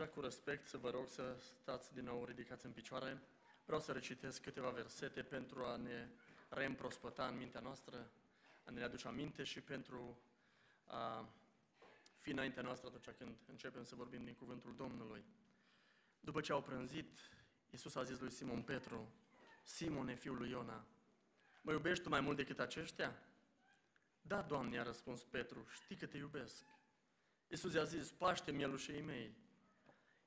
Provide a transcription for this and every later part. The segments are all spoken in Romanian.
vrea cu respect să vă rog să stați din nou ridicați în picioare. Vreau să recitesc câteva versete pentru a ne reîmprospăta în mintea noastră, a ne aduce aminte și pentru a fi înaintea noastră atunci când începem să vorbim din cuvântul Domnului. După ce au prânzit, Iisus a zis lui Simon Petru, Simone, fiul lui Iona, mă iubești tu mai mult decât aceștia? Da, Doamne, a răspuns Petru, știi că te iubesc. Iisus i-a zis, paște mielușei mei.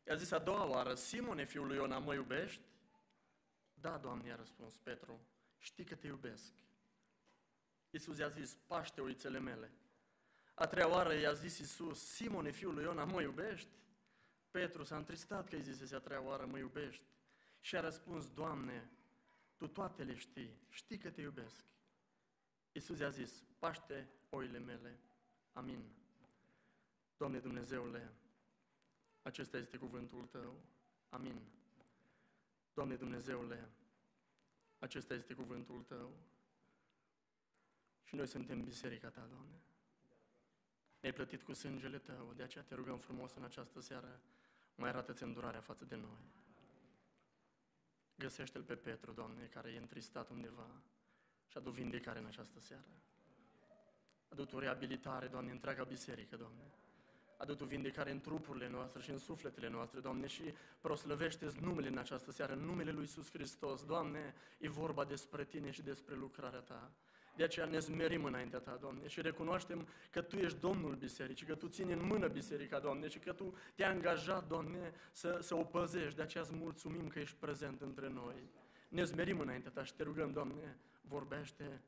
I-a zis a doua oară, Simone, fiul lui Iona, mă iubești? Da, Doamne, a răspuns Petru, știi că te iubesc. Iisus i-a zis, paște oițele mele. A treia oară i-a zis Iisus, Simone, fiul lui Iona, mă iubești? Petru s-a întristat că îi zisese a treia oară, mă iubești? Și a răspuns, Doamne, Tu toate le știi, știi că te iubesc. Iisus i-a zis, paște oile mele. Amin. Doamne Dumnezeule, acesta este cuvântul Tău. Amin. Doamne Dumnezeule, acesta este cuvântul Tău. Și noi suntem biserica Ta, Doamne. Ne-ai plătit cu sângele Tău, de aceea te rugăm frumos în această seară, mai arată-ți îndurarea față de noi. Găsește-L pe Petru, Doamne, care e întristat undeva și adu vindecare în această seară. Adu o reabilitare, Doamne, întreaga biserică, Doamne. Adu tu vindecare în trupurile noastre și în sufletele noastre, Doamne, și proslăvește numele în această seară, în numele Lui Iisus Hristos. Doamne, e vorba despre Tine și despre lucrarea Ta. De aceea ne zmerim înaintea Ta, Doamne, și recunoaștem că Tu ești Domnul Bisericii, că Tu țini în mână Biserica, Doamne, și că Tu te-ai angajat, Doamne, să, să o păzești. De aceea îți mulțumim că ești prezent între noi. Ne zmerim înaintea Ta și te rugăm, Doamne, vorbește,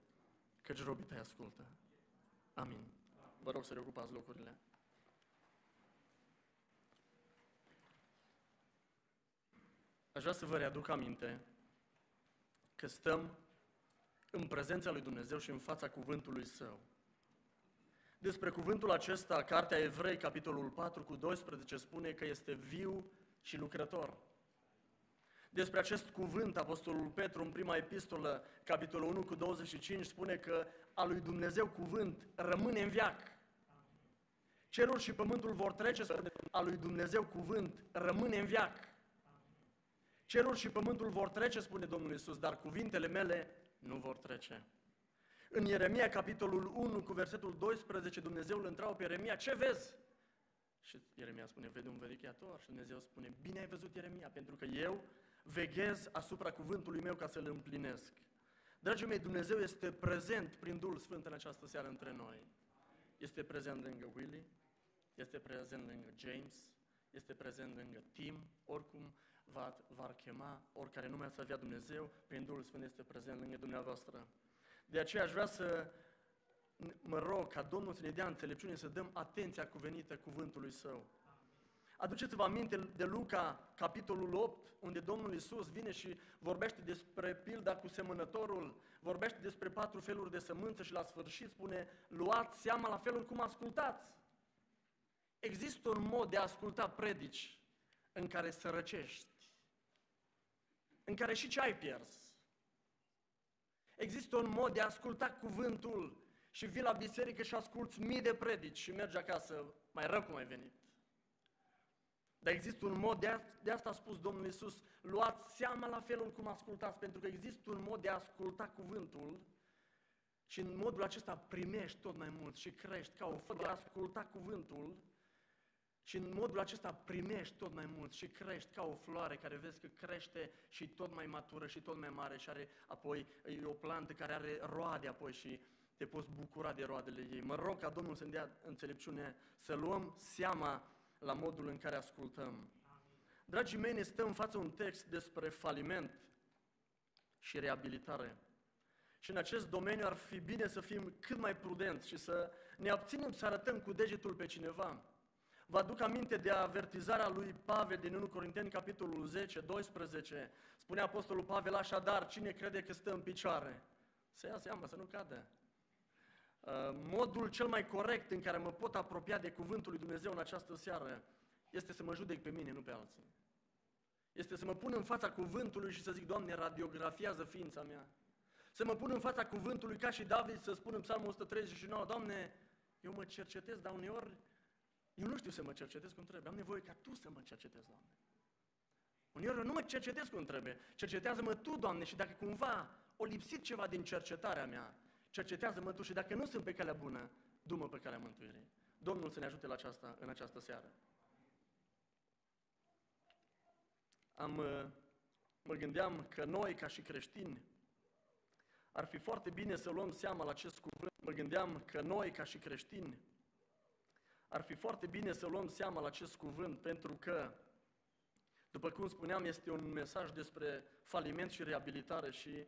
căci robii Tăi ascultă. Amin. Vă rog să reocupați locurile. Aș vrea să vă readuc aminte că stăm în prezența lui Dumnezeu și în fața cuvântului Său. Despre cuvântul acesta, Cartea Evrei, capitolul 4 cu 12, spune că este viu și lucrător. Despre acest cuvânt, Apostolul Petru, în prima epistolă, capitolul 1 cu 25, spune că a lui Dumnezeu cuvânt rămâne în viac. Cerul și pământul vor trece, a lui Dumnezeu cuvânt rămâne în viac. Cerul și pământul vor trece, spune Domnul Isus, dar cuvintele mele nu vor trece. În Ieremia, capitolul 1, cu versetul 12, Dumnezeu îl întreabă pe Ieremia, ce vezi? Și Ieremia spune, vede un vericheator. Și Dumnezeu spune, bine ai văzut Ieremia, pentru că eu veghez asupra cuvântului meu ca să-l împlinesc. Dragii mei, Dumnezeu este prezent prin Duhul Sfânt în această seară între noi. Este prezent lângă Willy, este prezent lângă James, este prezent lângă Tim, oricum va, va chema, oricare nume să avea Dumnezeu, prin Duhul Sfânt este prezent lângă dumneavoastră. De aceea aș vrea să mă rog ca Domnul să ne dea înțelepciune, să dăm atenția cuvenită cuvântului Său. Aduceți-vă aminte de Luca, capitolul 8, unde Domnul Isus vine și vorbește despre pilda cu semănătorul, vorbește despre patru feluri de sămânță și la sfârșit spune, luați seama la felul cum ascultați. Există un mod de a asculta predici în care sărăcești, în care și ce ai piers. Există un mod de a asculta cuvântul și vii la biserică și asculți mii de predici și mergi acasă mai rău cum ai venit. Dar există un mod, de, a, de asta a spus Domnul Isus, luați seama la felul cum ascultați, pentru că există un mod de a asculta cuvântul și în modul acesta primești tot mai mult și crești ca o fără de a asculta cuvântul și în modul acesta primești tot mai mult și crești ca o floare care vezi că crește și tot mai matură și tot mai mare și are apoi e o plantă care are roade apoi și te poți bucura de roadele ei. Mă rog ca Domnul să-mi dea înțelepciune să luăm seama la modul în care ascultăm. Dragii mei, ne stă în față un text despre faliment și reabilitare. Și în acest domeniu ar fi bine să fim cât mai prudenți și să ne abținem să arătăm cu degetul pe cineva. Vă aduc aminte de avertizarea lui Pavel din 1 Corinteni, capitolul 10, 12. Spune Apostolul Pavel, așadar, cine crede că stă în picioare? Să ia seama, să nu cadă. Uh, modul cel mai corect în care mă pot apropia de Cuvântul lui Dumnezeu în această seară este să mă judec pe mine, nu pe alții. Este să mă pun în fața Cuvântului și să zic, Doamne, radiografiază ființa mea. Să mă pun în fața Cuvântului ca și David să spun în Psalmul 139, Doamne, eu mă cercetez, dar uneori Eu nu știu să mă cercetez cum trebuie, am nevoie ca Tu să mă cercetezi, Doamne. Uneori eu nu mă cercetez cum trebuie, cercetează-mă Tu, Doamne, și dacă cumva o lipsit ceva din cercetarea mea, cercetează-mă Tu și dacă nu sunt pe calea bună, du-mă pe calea mântuirii. Domnul să ne ajute la aceasta, în această seară. Am, uh, mă gândeam că noi, ca și creștini, ar fi foarte bine să luăm seama la acest cuvânt. Mă gândeam că noi, ca și creștini, ar fi foarte bine să luăm seama la acest cuvânt, pentru că, după cum spuneam, este un mesaj despre faliment și reabilitare și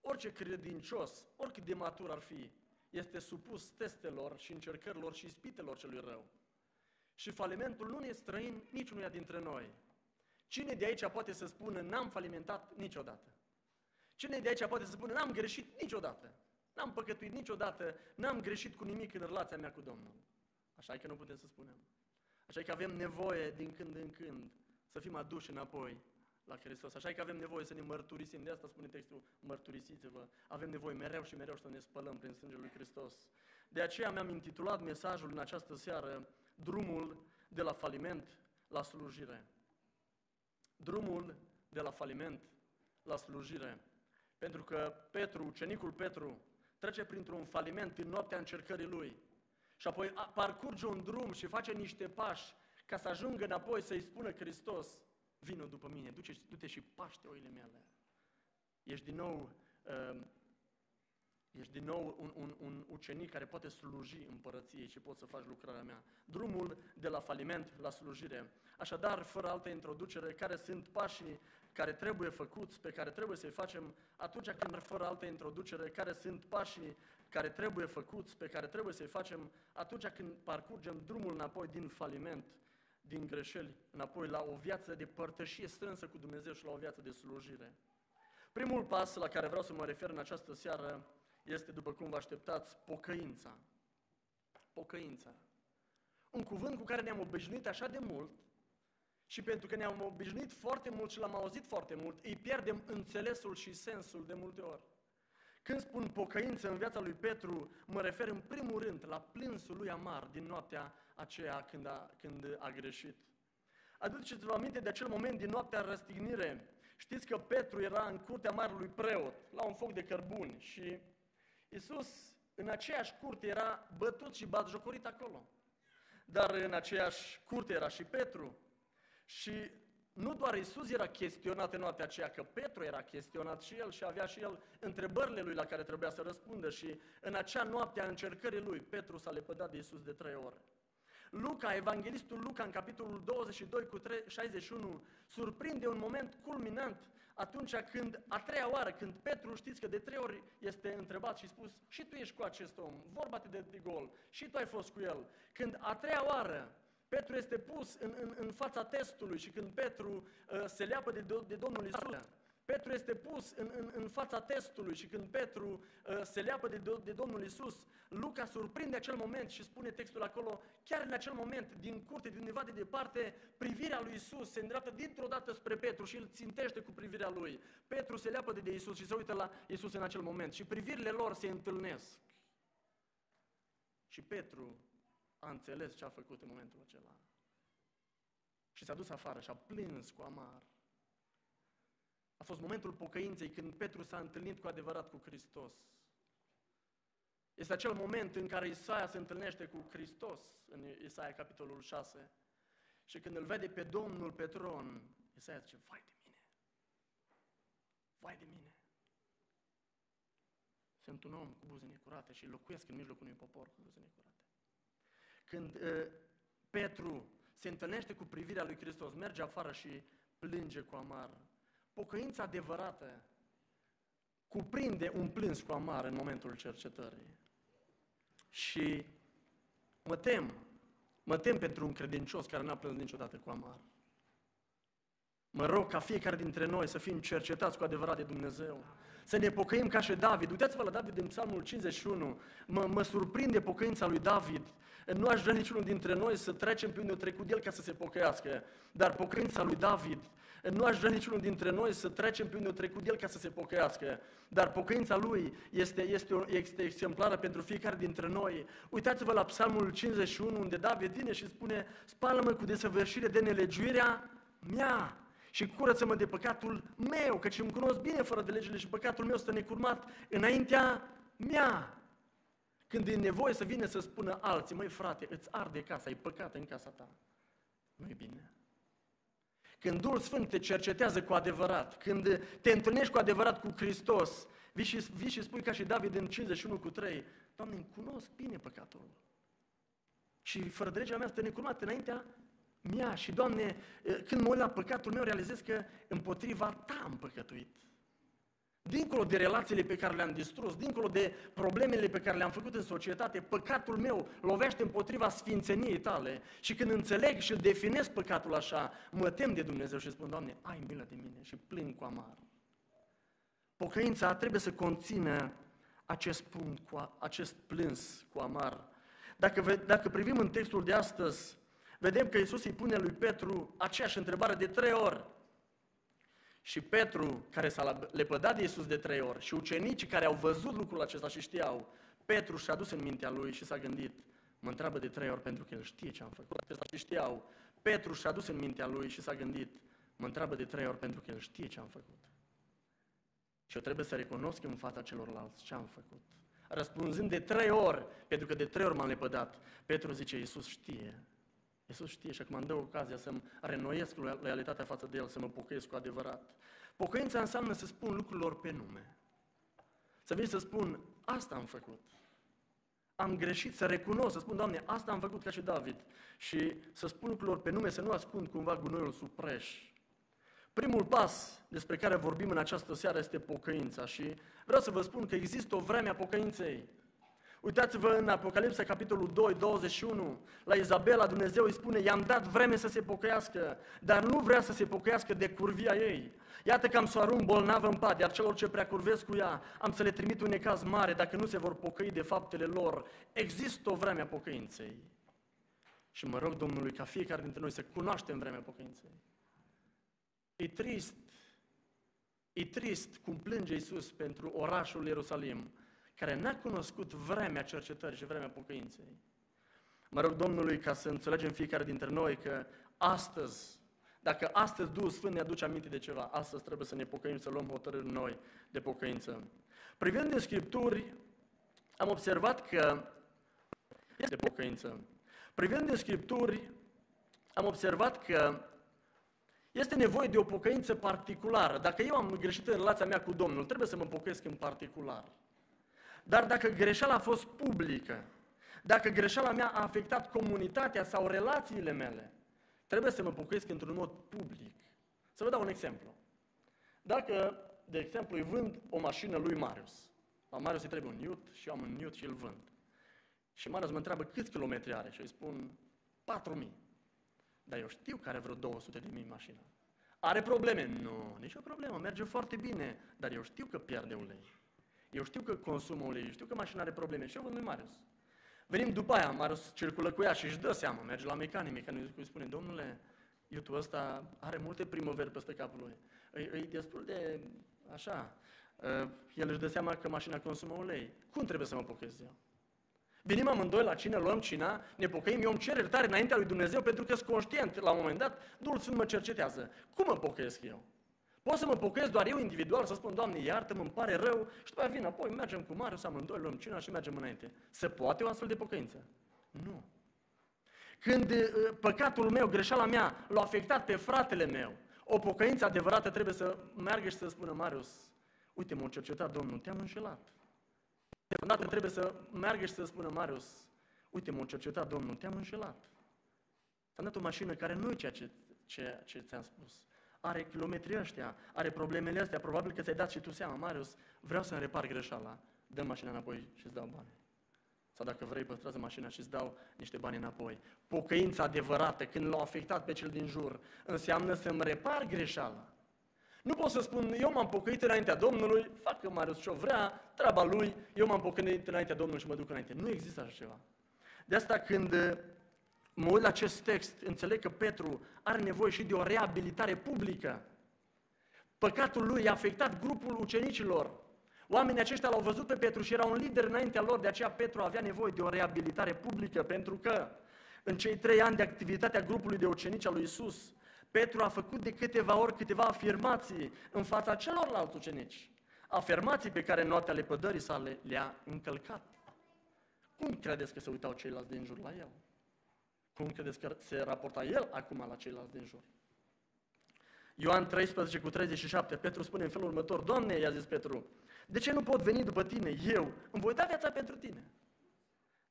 orice credincios, oricât de matur ar fi, este supus testelor și încercărilor și ispitelor celui rău. Și falimentul nu ne străin niciunuia dintre noi. Cine de aici poate să spună, n-am falimentat niciodată? Cine de aici poate să spună, n-am greșit niciodată? N-am păcătuit niciodată, n-am greșit cu nimic în relația mea cu Domnul. Așa e că nu putem să spunem. Așa e că avem nevoie din când în când să fim aduși înapoi la Hristos. Așa e că avem nevoie să ne mărturisim. De asta spune textul, mărturisiți-vă. Avem nevoie mereu și mereu să ne spălăm prin sângele lui Hristos. De aceea mi-am intitulat mesajul în această seară, Drumul de la faliment la slujire. Drumul de la faliment la slujire. Pentru că Petru, ucenicul Petru, trece printr-un faliment în noaptea încercării lui. Și apoi parcurge un drum și face niște pași ca să ajungă înapoi să-i spună Hristos, vină după mine, du-te și paște oile mele. Ești din nou, uh, ești din nou un, un, un ucenic care poate sluji împărăției și poți să faci lucrarea mea. Drumul de la faliment la slujire. Așadar, fără altă introducere, care sunt pașii care trebuie făcuți, pe care trebuie să-i facem atunci când, fără altă introducere, care sunt pașii care trebuie făcuți, pe care trebuie să-i facem atunci când parcurgem drumul înapoi din faliment, din greșeli, înapoi la o viață de părtășie strânsă cu Dumnezeu și la o viață de slujire. Primul pas la care vreau să mă refer în această seară este, după cum vă așteptați, pocăința. Pocăința. Un cuvânt cu care ne-am obișnuit așa de mult și pentru că ne-am obișnuit foarte mult și l-am auzit foarte mult, îi pierdem înțelesul și sensul de multe ori. Când spun pocăință în viața lui Petru, mă refer în primul rând la plânsul lui amar din noaptea aceea când a, când a greșit. Aduceți-vă aminte de acel moment din noaptea răstignire. Știți că Petru era în curtea marelui preot, la un foc de cărbuni și Isus în aceeași curte era bătut și batjocorit acolo. Dar în aceeași curte era și Petru. Și nu doar Isus era chestionat în noaptea aceea, că Petru era chestionat și el și avea și el întrebările lui la care trebuia să răspundă și în acea noapte a încercării lui, Petru s-a lepădat de Isus de trei ori. Luca, evanghelistul Luca, în capitolul 22 cu 61, surprinde un moment culminant atunci când, a treia oară, când Petru, știți că de trei ori este întrebat și spus, și tu ești cu acest om, vorba de, de gol, și tu ai fost cu el. Când a treia oară Petru este pus în, în, în fața testului și când Petru uh, se leapă de, de Domnul Isus, Petru este pus în, în, în fața testului și când Petru uh, se leapă de, de Domnul Isus, Luca surprinde acel moment și spune textul acolo, chiar în acel moment, din curte, din undeva de departe, privirea lui Isus se îndreaptă dintr-o dată spre Petru și îl țintește cu privirea lui. Petru se leapă de, de Isus și se uită la Isus în acel moment și privirile lor se întâlnesc. Și Petru a înțeles ce a făcut în momentul acela. Și s-a dus afară și a plâns cu amar. A fost momentul pocăinței când Petru s-a întâlnit cu adevărat cu Hristos. Este acel moment în care Isaia se întâlnește cu Hristos, în Isaia capitolul 6. Și când îl vede pe Domnul pe tron, Isaia zice, vai de mine, vai de mine. Sunt un om cu buze necurate și locuiesc în mijlocul unui popor cu buze necurate. Când uh, Petru se întâlnește cu privirea lui Hristos, merge afară și plânge cu amar. Pocăința adevărată cuprinde un plâns cu amar în momentul cercetării. Și mă tem, mă tem pentru un credincios care n-a plâns niciodată cu amar. Mă rog ca fiecare dintre noi să fim cercetați cu adevărat de Dumnezeu. Să ne pocăim ca și David. Uitați-vă la David din Psalmul 51. Mă, mă surprinde pocăința lui David. Nu aș vrea niciunul dintre noi să trecem prin o trecut el ca să se pocăiască. Dar pocăința lui David Nu aș vrea niciunul dintre noi să trecem prin o trecut el ca să se pocăiască. Dar pocăința lui este, este, o, este exemplară pentru fiecare dintre noi. Uitați-vă la Psalmul 51, unde David vine și spune, spală-mă cu desăvârșire de nelegiuirea mea și curăță-mă de păcatul meu, căci îmi cunosc bine fără de legile și păcatul meu stă necurmat înaintea mea. Când e nevoie să vină să spună alții, măi frate, îți arde casa, ai păcat în casa ta. nu e bine. Când Duhul Sfânt te cercetează cu adevărat, când te întâlnești cu adevărat cu Hristos, vii și, vii și spui ca și David în 51 cu 3, Doamne, îmi cunosc bine păcatul. Și fără de legea mea stă necurmat înaintea mea. Și, Doamne, când mă uit la păcatul meu, realizez că împotriva Ta am păcătuit. Dincolo de relațiile pe care le-am distrus, dincolo de problemele pe care le-am făcut în societate, păcatul meu lovește împotriva sfințeniei tale. Și când înțeleg și definez păcatul așa, mă tem de Dumnezeu și spun, Doamne, ai milă de mine și plâng cu amar. Pocăința trebuie să conțină acest punct, cu acest plâns cu amar. Dacă, dacă privim în textul de astăzi, vedem că Iisus îi pune lui Petru aceeași întrebare de trei ori. Și Petru, care s-a lepădat de Iisus de trei ori, și ucenicii care au văzut lucrul acesta și știau, Petru și-a dus în mintea lui și s-a gândit, mă întreabă de trei ori pentru că el știe ce am făcut. Acesta și știau. Petru și-a dus în mintea lui și s-a gândit, mă întreabă de trei ori pentru că el știe ce am făcut. Și eu trebuie să recunosc în fața celorlalți ce am făcut. Răspunzând de trei ori, pentru că de trei ori m-am lepădat, Petru zice, Iisus știe Iisus știe și acum îmi dă ocazia să-mi renoiesc loialitatea față de El, să mă pocăiesc cu adevărat. Pocăința înseamnă să spun lucrurilor pe nume. Să vin să spun, asta am făcut. Am greșit, să recunosc, să spun, Doamne, asta am făcut ca și David. Și să spun lucrurilor pe nume, să nu ascund cumva gunoiul sub preș. Primul pas despre care vorbim în această seară este pocăința și vreau să vă spun că există o vreme a pocăinței. Uitați-vă în Apocalipsa, capitolul 2, 21, la Izabela, Dumnezeu îi spune, i-am dat vreme să se pocăiască, dar nu vrea să se pocăiască de curvia ei. Iată că am să o arunc bolnavă în pat, iar celor ce prea curvesc cu ea, am să le trimit un necaz mare dacă nu se vor pocăi de faptele lor. Există o vreme a pocăinței. Și mă rog Domnului ca fiecare dintre noi să cunoaștem vremea pocăinței. E trist, e trist cum plânge Iisus pentru orașul Ierusalim, care n-a cunoscut vremea cercetării și vremea pocăinței. Mă rog Domnului ca să înțelegem fiecare dintre noi că astăzi, dacă astăzi Duhul Sfânt ne aduce aminte de ceva, astăzi trebuie să ne pocăim, să luăm hotărâri noi de pocăință. Privind în Scripturi, am observat că este pocăință. Privind în Scripturi, am observat că este nevoie de o pocăință particulară. Dacă eu am greșit în relația mea cu Domnul, trebuie să mă pocăiesc în particular. Dar dacă greșeala a fost publică, dacă greșeala mea a afectat comunitatea sau relațiile mele, trebuie să mă pocăiesc într-un mod public. Să vă dau un exemplu. Dacă, de exemplu, îi vând o mașină lui Marius, la Marius îi trebuie un Newt și eu am un Newt și îl vând. Și Marius mă întreabă câți kilometri are și îi spun 4.000. Dar eu știu că are vreo 200 de mii mașina. Are probleme? Nu, nicio problemă, merge foarte bine, dar eu știu că pierde ulei. Eu știu că consumă ulei, știu că mașina are probleme și eu vând lui Marius. Venim după aia, Marius circulă cu ea și își dă seama, merge la mecanic, mecanicul îi spune, domnule, YouTube ăsta are multe primăveri peste capul lui. E, e destul de așa. El își dă seama că mașina consumă ulei. Cum trebuie să mă pochez eu? Venim amândoi la cine, luăm cina, ne pocăim, eu îmi cer iertare înaintea lui Dumnezeu pentru că sunt conștient, la un moment dat, Duhul Sfânt mă cercetează. Cum mă pocăiesc eu? Pot să mă pocăiesc doar eu individual, să spun, Doamne, iartă-mă, îmi pare rău și după aceea vin apoi, mergem cu Marius amândoi, luăm cina și mergem înainte. Se poate o astfel de pocăință? Nu. Când uh, păcatul meu, greșeala mea, l-a afectat pe fratele meu, o pocăință adevărată trebuie să meargă și să spună, Marius, uite, m-a cercetat Domnul, te-am înșelat. Deodată trebuie să meargă și să spună, Marius, uite, m-a cercetat Domnul, te-am înșelat. Ți-am dat o mașină care nu e ceea ce, ceea ce ți-am spus are kilometrii ăștia, are problemele astea, probabil că ți-ai dat și tu seama, Marius, vreau să-mi repar greșeala, dă mașina înapoi și îți dau bani. Sau dacă vrei, păstrează mașina și îți dau niște bani înapoi. Pocăința adevărată, când l-au afectat pe cel din jur, înseamnă să-mi repar greșeala. Nu pot să spun, eu m-am pocăit înaintea Domnului, facă Marius ce-o vrea, treaba lui, eu m-am pocăit înaintea Domnului și mă duc înainte. Nu există așa ceva. De asta când mă uit la acest text, înțeleg că Petru are nevoie și de o reabilitare publică. Păcatul lui a afectat grupul ucenicilor. Oamenii aceștia l-au văzut pe Petru și era un lider înaintea lor, de aceea Petru avea nevoie de o reabilitare publică, pentru că în cei trei ani de activitate a grupului de ucenici al lui Isus, Petru a făcut de câteva ori câteva afirmații în fața celorlalți ucenici. Afirmații pe care noaptea lepădării sale le-a încălcat. Cum credeți că se uitau ceilalți din jur la el? Cum credeți că se raporta el acum la ceilalți din jur? Ioan 13 cu 37, Petru spune în felul următor, Doamne, i-a zis Petru, de ce nu pot veni după tine? Eu îmi voi da viața pentru tine.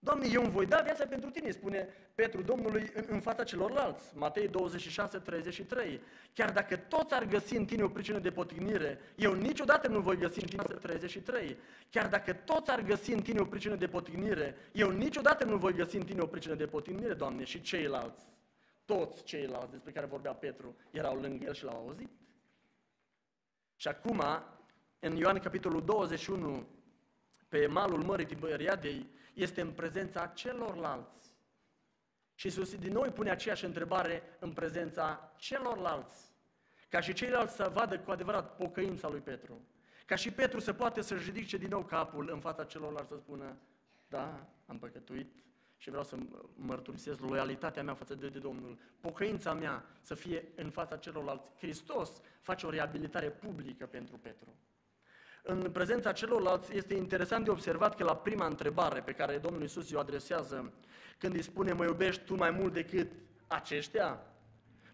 Doamne, eu îmi voi da viața pentru tine, spune Petru Domnului în, în fața celorlalți. Matei 26, 33. Chiar dacă toți ar găsi în tine o pricină de potignire, eu niciodată nu voi găsi în tine 33. Chiar dacă toți ar găsi în tine o pricină de potignire, eu niciodată nu voi găsi în tine o pricină de potignire, Doamne, și ceilalți. Toți ceilalți despre care vorbea Petru erau lângă el și l-au auzit. Și acum, în Ioan capitolul 21, pe malul Mării Tiberiadei, este în prezența celorlalți. Și Iisus din nou îi pune aceeași întrebare în prezența celorlalți. Ca și ceilalți să vadă cu adevărat pocăința lui Petru. Ca și Petru să poate să-și ridice din nou capul în fața celorlalți să spună, da, am păcătuit și vreau să mărturisesc loialitatea mea față de, de Domnul. Pocăința mea să fie în fața celorlalți. Hristos face o reabilitare publică pentru Petru în prezența celorlalți, este interesant de observat că la prima întrebare pe care Domnul Isus o adresează, când îi spune, mă iubești tu mai mult decât aceștia?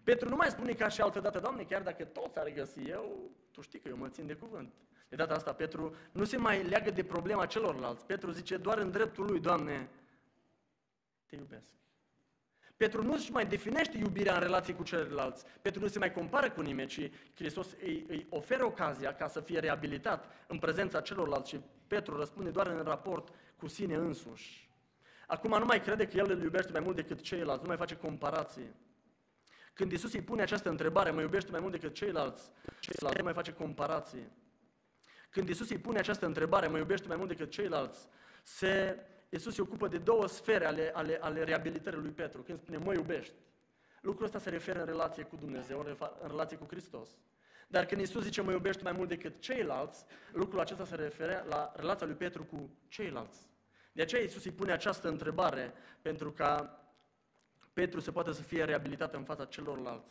Petru nu mai spune ca și altă dată, Doamne, chiar dacă toți ar găsi eu, tu știi că eu mă țin de cuvânt. De data asta Petru nu se mai leagă de problema celorlalți. Petru zice doar în dreptul lui, Doamne, te iubesc. Petru nu își mai definește iubirea în relație cu ceilalți. Petru nu se mai compară cu nimeni, ci Hristos îi, îi oferă ocazia ca să fie reabilitat în prezența celorlalți și Petru răspunde doar în raport cu sine însuși. Acum nu mai crede că el îl iubește mai mult decât ceilalți, nu mai face comparație. Când Isus îi pune această întrebare, mă iubește mai mult decât ceilalți, ceilalți nu mai face comparație. Când Isus îi pune această întrebare, mă iubește mai mult decât ceilalți, se Iisus se ocupă de două sfere ale, ale, ale reabilitării lui Petru. Când spune, mă iubești, lucrul ăsta se referă în relație cu Dumnezeu, în relație cu Hristos. Dar când Iisus zice, mă iubești mai mult decât ceilalți, lucrul acesta se referă la relația lui Petru cu ceilalți. De aceea Iisus îi pune această întrebare, pentru ca Petru să poată să fie reabilitat în fața celorlalți.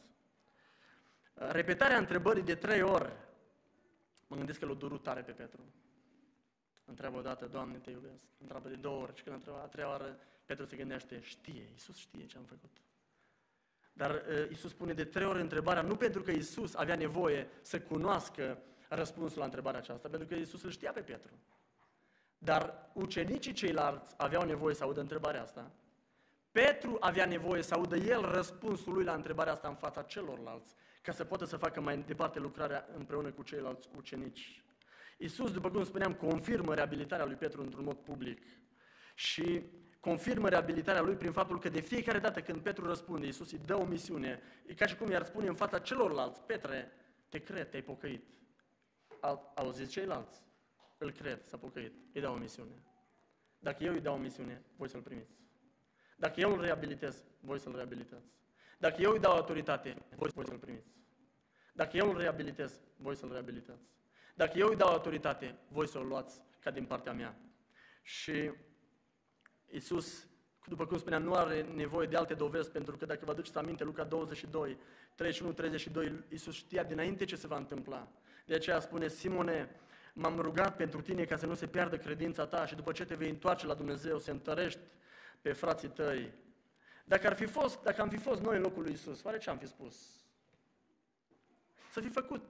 Repetarea întrebării de trei ori, mă gândesc că l-a durut tare pe Petru. Întreabă o dată, Doamne, te iubesc. Întreabă de două ori și când întreabă a treia oară, Petru se gândește, știe, Iisus știe ce am făcut. Dar uh, Iisus pune de trei ori întrebarea, nu pentru că Iisus avea nevoie să cunoască răspunsul la întrebarea aceasta, pentru că Iisus îl știa pe Petru. Dar ucenicii ceilalți aveau nevoie să audă întrebarea asta. Petru avea nevoie să audă el răspunsul lui la întrebarea asta în fața celorlalți, ca să poată să facă mai departe lucrarea împreună cu ceilalți ucenici. Iisus, după cum spuneam, confirmă reabilitarea lui Petru într-un mod public. Și confirmă reabilitarea lui prin faptul că de fiecare dată când Petru răspunde, Iisus îi dă o misiune. E ca și cum i-ar spune în fața celorlalți, Petre, te cred, te-ai pocăit. Au zis ceilalți, îl cred, s-a pocăit, îi dau o misiune. Dacă eu îi dau o misiune, voi să-l primiți. Dacă eu îl reabilitez, voi să-l reabilitați. Dacă eu îi dau autoritate, voi să-l primiți. Dacă eu îl reabilitez, voi să-l reabilitați. Dacă eu îi dau autoritate, voi să o luați ca din partea mea. Și Isus, după cum spuneam, nu are nevoie de alte dovezi, pentru că dacă vă aduceți aminte, Luca 22, 31-32, Isus știa dinainte ce se va întâmpla. De aceea spune, Simone, m-am rugat pentru tine ca să nu se piardă credința ta și după ce te vei întoarce la Dumnezeu, să întărești pe frații tăi. Dacă, ar fi fost, dacă am fi fost noi în locul lui Isus, oare ce am fi spus? Să fi făcut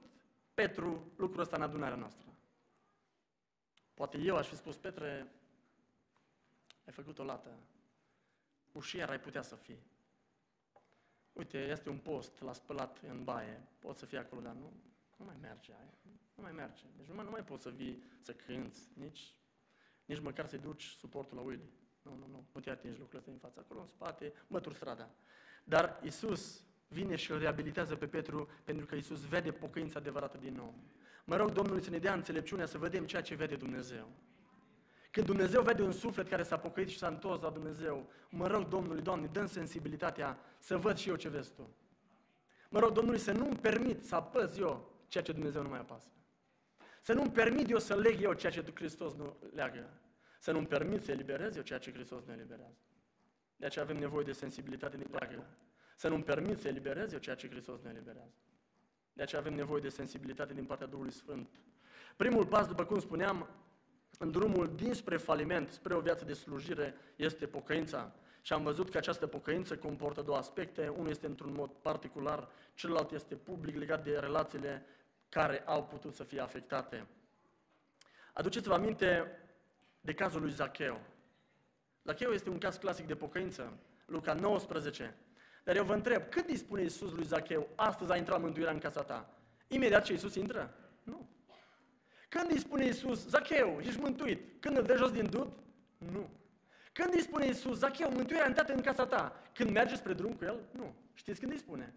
Petru lucrul ăsta în adunarea noastră. Poate eu aș fi spus, Petre, ai făcut o lată, ușier ai putea să fii. Uite, este un post, l-a spălat în baie, poți să fii acolo, dar nu, nu mai merge aia. Nu mai merge. Deci nu mai, nu mai poți să vii să cânți, nici, nici măcar să-i duci suportul la Willy. Nu, nu, nu, nu te atingi lucrurile astea în fața. Acolo în spate, mături strada. Dar Isus vine și îl reabilitează pe Petru pentru că Isus vede pocăința adevărată din nou. Mă rog Domnului să ne dea înțelepciunea să vedem ceea ce vede Dumnezeu. Când Dumnezeu vede un suflet care s-a pocăit și s-a întors la Dumnezeu, mă rog Domnului, Doamne, dă sensibilitatea să văd și eu ce vezi Tu. Mă rog Domnului să nu-mi permit să apăz eu ceea ce Dumnezeu nu mai apasă. Să nu-mi permit eu să leg eu ceea ce Hristos nu leagă. Să nu-mi permit să eliberez eu ceea ce Hristos nu eliberează. De aceea avem nevoie de sensibilitate din leagă. Să nu-mi permit să eliberez eu ceea ce Hristos nu eliberează. De aceea avem nevoie de sensibilitate din partea Duhului Sfânt. Primul pas, după cum spuneam, în drumul dinspre faliment, spre o viață de slujire, este pocăința. Și am văzut că această pocăință comportă două aspecte. Unul este într-un mod particular, celălalt este public, legat de relațiile care au putut să fie afectate. Aduceți-vă aminte de cazul lui Zacheu. Zacheu este un caz clasic de pocăință. Luca 19. Dar eu vă întreb, cât îi spune Iisus lui Zacheu, astăzi a intrat mântuirea în casa ta? Imediat ce Iisus intră? Nu. Când îi spune Iisus, Zacheu, ești mântuit? Când îl dă jos din dud? Nu. Când îi spune Iisus, Zacheu, mântuirea a intrat în casa ta? Când merge spre drum cu el? Nu. Știți când îi spune?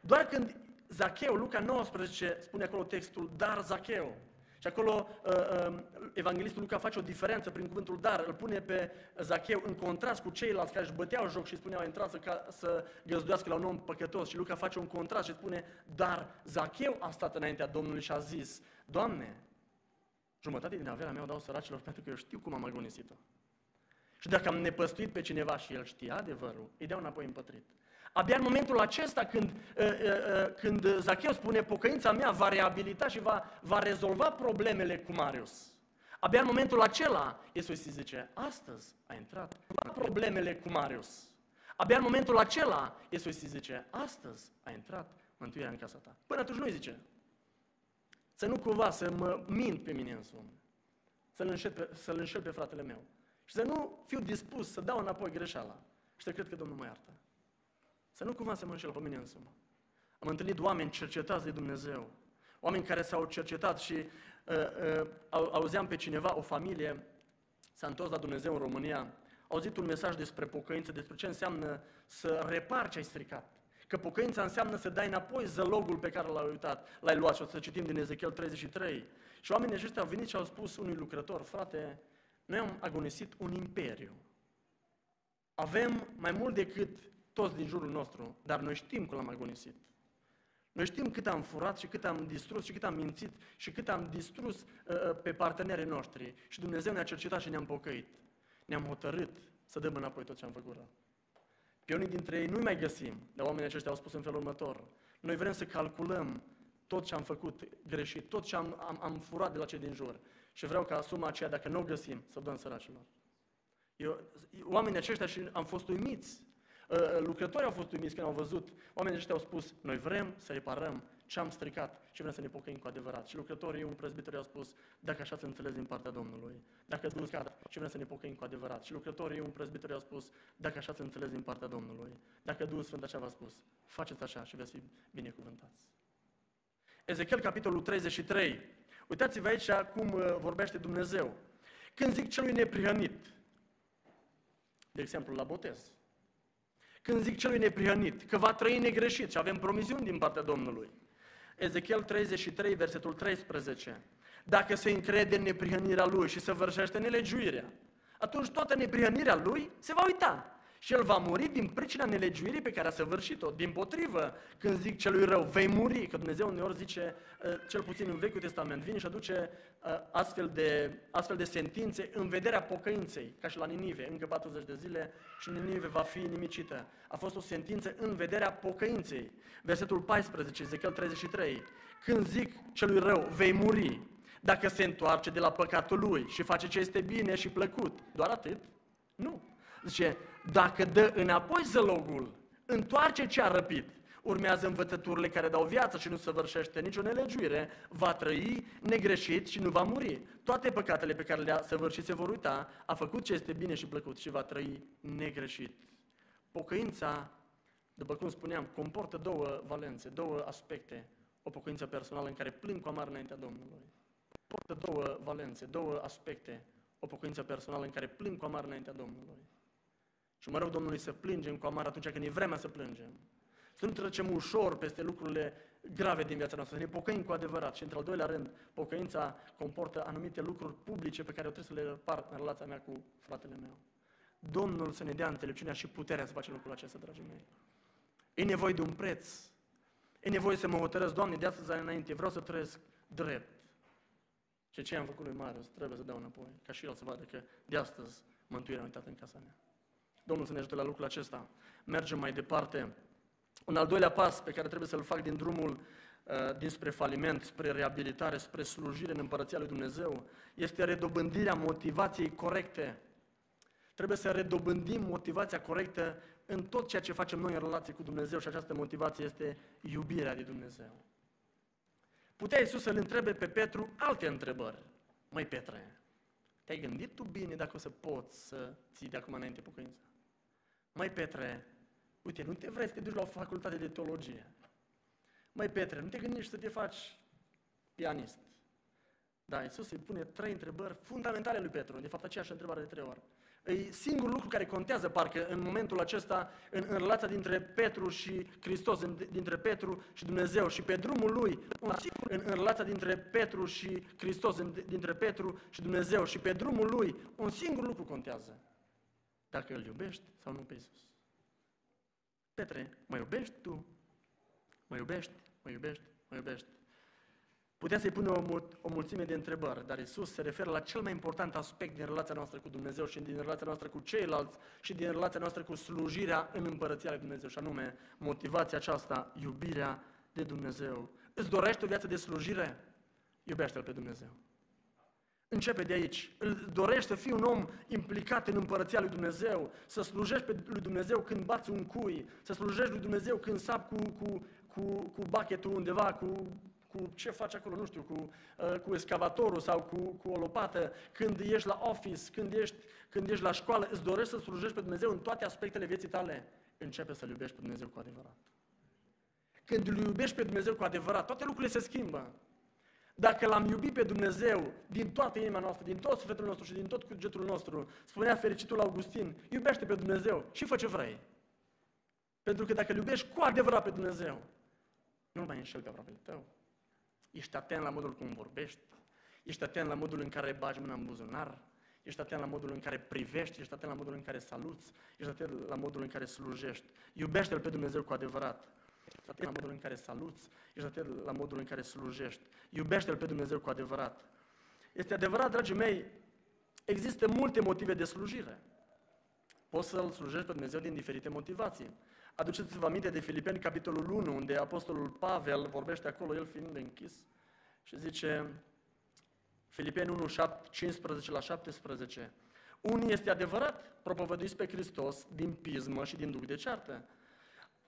Doar când Zacheu, Luca 19, spune acolo textul, dar Zacheu. Și acolo uh, uh, evanghelistul Luca face o diferență prin cuvântul dar, îl pune pe Zacheu în contrast cu ceilalți care își băteau joc și spuneau a intrat să, ca, să găzduiască la un om păcătos. Și Luca face un contrast și spune, dar Zacheu a stat înaintea Domnului și a zis, Doamne, jumătate din averea mea o dau săracilor pentru că eu știu cum am agonisit-o. Și dacă am nepăstuit pe cineva și el știa adevărul, îi dau înapoi împătrit. Abia în momentul acesta când, uh, uh, uh, când Zacheu spune pocăința mea va reabilita și va, va rezolva problemele cu Marius. Abia în momentul acela Iisus îi zice, astăzi a intrat problemele cu Marius. Abia în momentul acela Iisus îi zice, astăzi a intrat mântuirea în casa ta. Până atunci nu îi zice, să nu cumva să mă mint pe mine însumi, să-l înșel pe, să înșel pe fratele meu și să nu fiu dispus să dau înapoi greșeala și să cred că Domnul mă iartă. Să nu cumva să mă înșel pe mine însumi. Am întâlnit oameni cercetați de Dumnezeu, oameni care s-au cercetat și uh, uh, auzeam pe cineva, o familie, s-a întors la Dumnezeu în România, au auzit un mesaj despre pocăință, despre ce înseamnă să reparți ce ai stricat. Că pocăința înseamnă să dai înapoi zălogul pe care l-ai uitat, l-ai luat și o să citim din Ezechiel 33. Și oamenii aceștia au venit și au spus unui lucrător, frate, noi am agonisit un imperiu. Avem mai mult decât toți din jurul nostru, dar noi știm că l-am agonisit. Noi știm cât am furat și cât am distrus și cât am mințit și cât am distrus uh, uh, pe partenerii noștri. Și Dumnezeu ne-a cercetat și ne-am pocăit. Ne-am hotărât să dăm înapoi tot ce am făcut rău. Pe unii dintre ei nu mai găsim, dar oamenii aceștia au spus în felul următor. Noi vrem să calculăm tot ce am făcut greșit, tot ce am, am, am furat de la cei din jur. Și vreau ca suma aceea, dacă nu o găsim, să o dăm săracilor. Eu, oamenii aceștia și am fost uimiți Uh, lucrătorii au fost uimiți când au văzut, oamenii ăștia au spus, noi vrem să reparăm ce am stricat și vrem să ne pocăim cu adevărat. Și lucrătorii, un presbiter au spus, dacă așa se înțeles din partea Domnului, dacă nu stricat și vrem să ne pocăim cu adevărat. Și lucrătorii, un presbiter au spus, dacă așa se înțeles din partea Domnului, dacă Duhul Sfânt așa v-a spus, faceți așa și veți fi binecuvântați. Ezechiel, capitolul 33. Uitați-vă aici cum uh, vorbește Dumnezeu. Când zic celui neprihănit, de exemplu la botez, când zic celui neprihănit că va trăi negreșit și avem promisiuni din partea Domnului. Ezechiel 33, versetul 13. Dacă se încrede în neprihănirea lui și se vărșește nelegiuirea, atunci toată neprihănirea lui se va uita și el va muri din pricina nelegiuirii pe care a săvârșit-o. Din potrivă, când zic celui rău, vei muri, că Dumnezeu uneori zice, uh, cel puțin în Vechiul Testament, vine și aduce uh, astfel de, astfel de sentințe în vederea pocăinței, ca și la Ninive, încă 40 de zile și Ninive va fi nimicită. A fost o sentință în vederea pocăinței. Versetul 14, Ezechiel 33, când zic celui rău, vei muri, dacă se întoarce de la păcatul lui și face ce este bine și plăcut, doar atât? Nu. Zice, dacă dă înapoi zălogul, întoarce ce a răpit, urmează învățăturile care dau viață și nu săvârșește nicio nelegiuire, va trăi negreșit și nu va muri. Toate păcatele pe care le-a săvârșit se vor uita, a făcut ce este bine și plăcut și va trăi negreșit. Pocăința, după cum spuneam, comportă două valențe, două aspecte. O pocăință personală în care plâng cu amar înaintea Domnului. Comportă două valențe, două aspecte. O pocăință personală în care plâng cu amar înaintea Domnului. Și mă rog Domnului să plângem cu amar atunci când e vremea să plângem. Să nu trecem ușor peste lucrurile grave din viața noastră, să ne pocăim cu adevărat. Și într-al doilea rând, pocăința comportă anumite lucruri publice pe care eu trebuie să le repart în relația mea cu fratele meu. Domnul să ne dea înțelepciunea și puterea să facem lucrul acesta, dragii mei. E nevoie de un preț. E nevoie să mă hotărăsc, Doamne, de astăzi înainte, vreau să trăiesc drept. Și ce am făcut lui Marius, trebuie să dau înapoi, ca și el să vadă că de astăzi mântuirea a uitat în casa mea. Domnul să ne ajute la lucrul acesta. Mergem mai departe. Un al doilea pas pe care trebuie să-l fac din drumul uh, dinspre faliment, spre reabilitare, spre slujire în Împărăția lui Dumnezeu, este redobândirea motivației corecte. Trebuie să redobândim motivația corectă în tot ceea ce facem noi în relație cu Dumnezeu și această motivație este iubirea de Dumnezeu. Putea Iisus să-l întrebe pe Petru alte întrebări. Măi Petre, te-ai gândit tu bine dacă o să poți să ții de acum înainte pocăința? Măi Petre, uite, nu te vreți să te duci la o facultate de teologie. Măi Petre, nu te gândești să te faci pianist. Da, Iisus îi pune trei întrebări fundamentale lui Petru, de fapt aceeași întrebare de trei ori. E singurul lucru care contează, parcă, în momentul acesta, în, în relația dintre Petru și Hristos, în, dintre Petru și Dumnezeu și pe drumul lui, un singur, în, în relația dintre Petru și Hristos, în, dintre Petru și Dumnezeu și pe drumul lui, un singur lucru contează. Dacă îl iubești sau nu pe Iisus. Petre, mă iubești tu? Mă iubești? Mă iubești? Mă iubești? Putea să-i pună o, mul- o mulțime de întrebări, dar Isus se referă la cel mai important aspect din relația noastră cu Dumnezeu și din relația noastră cu ceilalți și din relația noastră cu slujirea în împărăția lui Dumnezeu, și anume motivația aceasta, iubirea de Dumnezeu. Îți dorești o viață de slujire? Iubește-L pe Dumnezeu. Începe de aici. Îl dorești să fii un om implicat în împărăția lui Dumnezeu, să slujești pe lui Dumnezeu când bați un cui, să slujești lui Dumnezeu când sap cu, cu, cu, cu bachetul undeva, cu cu ce faci acolo, nu știu, cu, uh, cu excavatorul sau cu, cu o lopată, când ești la office, când ești, când ești la școală, îți dorești să slujești pe Dumnezeu în toate aspectele vieții tale, începe să-L iubești pe Dumnezeu cu adevărat. Când îl iubești pe Dumnezeu cu adevărat, toate lucrurile se schimbă. Dacă l-am iubit pe Dumnezeu din toată inima noastră, din tot sufletul nostru și din tot cugetul nostru, spunea fericitul Augustin, iubește pe Dumnezeu și fă ce vrei. Pentru că dacă îl iubești cu adevărat pe Dumnezeu, nu mai înșel pe aproapele tău. Ești atent la modul cum vorbești, ești atent la modul în care bagi mâna în buzunar, ești atent la modul în care privești, ești atent la modul în care saluți, ești atent la modul în care slujești. Iubește-L pe Dumnezeu cu adevărat. Ești atent la modul în care saluți, ești atent la modul în care slujești. Iubește-L pe Dumnezeu cu adevărat. Este adevărat, dragii mei, există multe motive de slujire. Poți să-L slujești pe Dumnezeu din diferite motivații. Aduceți-vă aminte de Filipeni, capitolul 1, unde Apostolul Pavel vorbește acolo, el fiind închis, și zice, Filipeni 1, 15 la 17, unii este adevărat, propovăduiți pe Hristos din pismă și din duc de ceartă,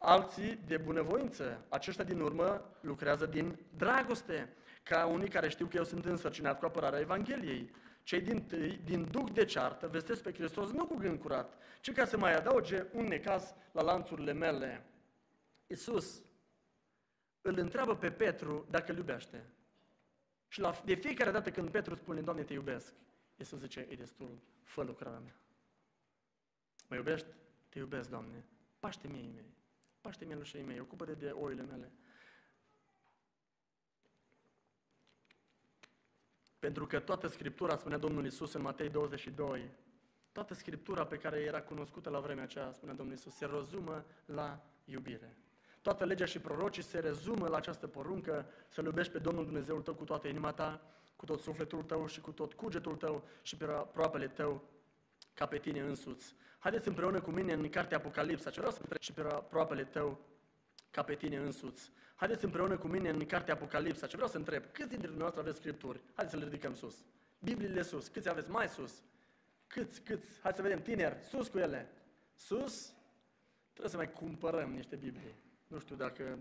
alții de bunăvoință, aceștia din urmă lucrează din dragoste, ca unii care știu că eu sunt însărcinat cu apărarea Evangheliei. Cei din tâi, din duc de ceartă, vestesc pe Hristos nu cu gând curat, ci ca să mai adauge un necaz la lanțurile mele. Iisus îl întreabă pe Petru dacă îl iubește. Și la, de fiecare dată când Petru spune, Doamne, te iubesc, Iisus zice, e destul, fă lucrarea mea. Mă iubești? Te iubesc, Doamne. Paște mie mei, paște mielușei mei, ocupă-te de oile mele. Pentru că toată Scriptura, spunea Domnul Isus în Matei 22, toată Scriptura pe care era cunoscută la vremea aceea, spunea Domnul Isus, se rezumă la iubire. Toată legea și prorocii se rezumă la această poruncă să-L iubești pe Domnul Dumnezeul tău cu toată inima ta, cu tot sufletul tău și cu tot cugetul tău și pe aproapele tău ca pe tine însuți. Haideți împreună cu mine în cartea Apocalipsa, ce vreau să și pe aproapele tău ca pe tine însuți. Haideți împreună cu mine în cartea Apocalipsa. Ce vreau să întreb, câți dintre dumneavoastră aveți scripturi? Haideți să le ridicăm sus. Bibliile sus. Câți aveți mai sus? Câți, câți? Hai să vedem, tineri, sus cu ele. Sus? Trebuie să mai cumpărăm niște Biblii. Nu știu dacă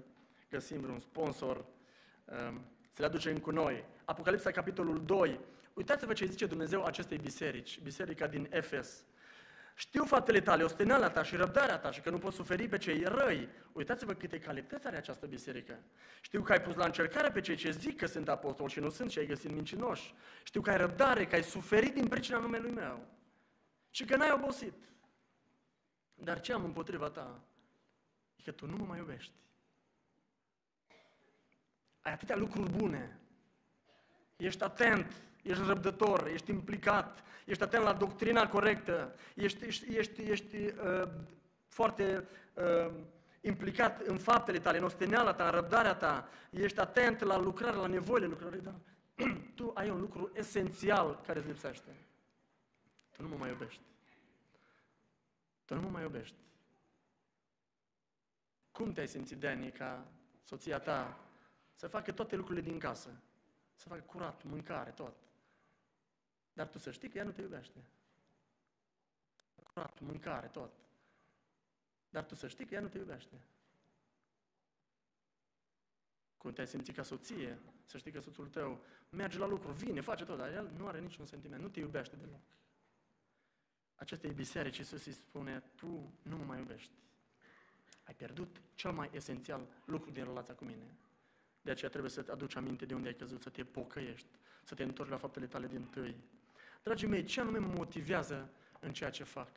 găsim vreun sponsor um, să le aducem cu noi. Apocalipsa, capitolul 2. Uitați-vă ce zice Dumnezeu acestei biserici, biserica din Efes. Știu faptele tale, ostenala ta și răbdarea ta și că nu poți suferi pe cei răi. Uitați-vă câte calități are această biserică. Știu că ai pus la încercare pe cei ce zic că sunt apostoli și nu sunt și ai găsit mincinoși. Știu că ai răbdare, că ai suferit din pricina numelui meu și că n-ai obosit. Dar ce am împotriva ta? E că tu nu mă mai iubești. Ai atâtea lucruri bune. Ești atent ești răbdător, ești implicat, ești atent la doctrina corectă, ești, ești, ești, ești uh, foarte uh, implicat în faptele tale, în osteneala ta, în răbdarea ta, ești atent la lucrare, la nevoile lucrării, dar tu ai un lucru esențial care îți lipsește. Tu nu mă mai iubești. Tu nu mă mai iubești. Cum te-ai simțit, Dani, ca soția ta să facă toate lucrurile din casă? Să facă curat, mâncare, tot. Dar tu să știi că ea nu te iubește. Curat, mâncare, tot. Dar tu să știi că ea nu te iubește. Cum te-ai simțit ca soție, să știi că soțul tău merge la lucru, vine, face tot, dar el nu are niciun sentiment, nu te iubește deloc. Acestei biserici Iisus îi spune, tu nu mă mai iubești. Ai pierdut cel mai esențial lucru din relația cu mine. De aceea trebuie să-ți aduci aminte de unde ai căzut, să te pocăiești, să te întorci la faptele tale din tâi. Dragii mei, ce anume mă motivează în ceea ce fac?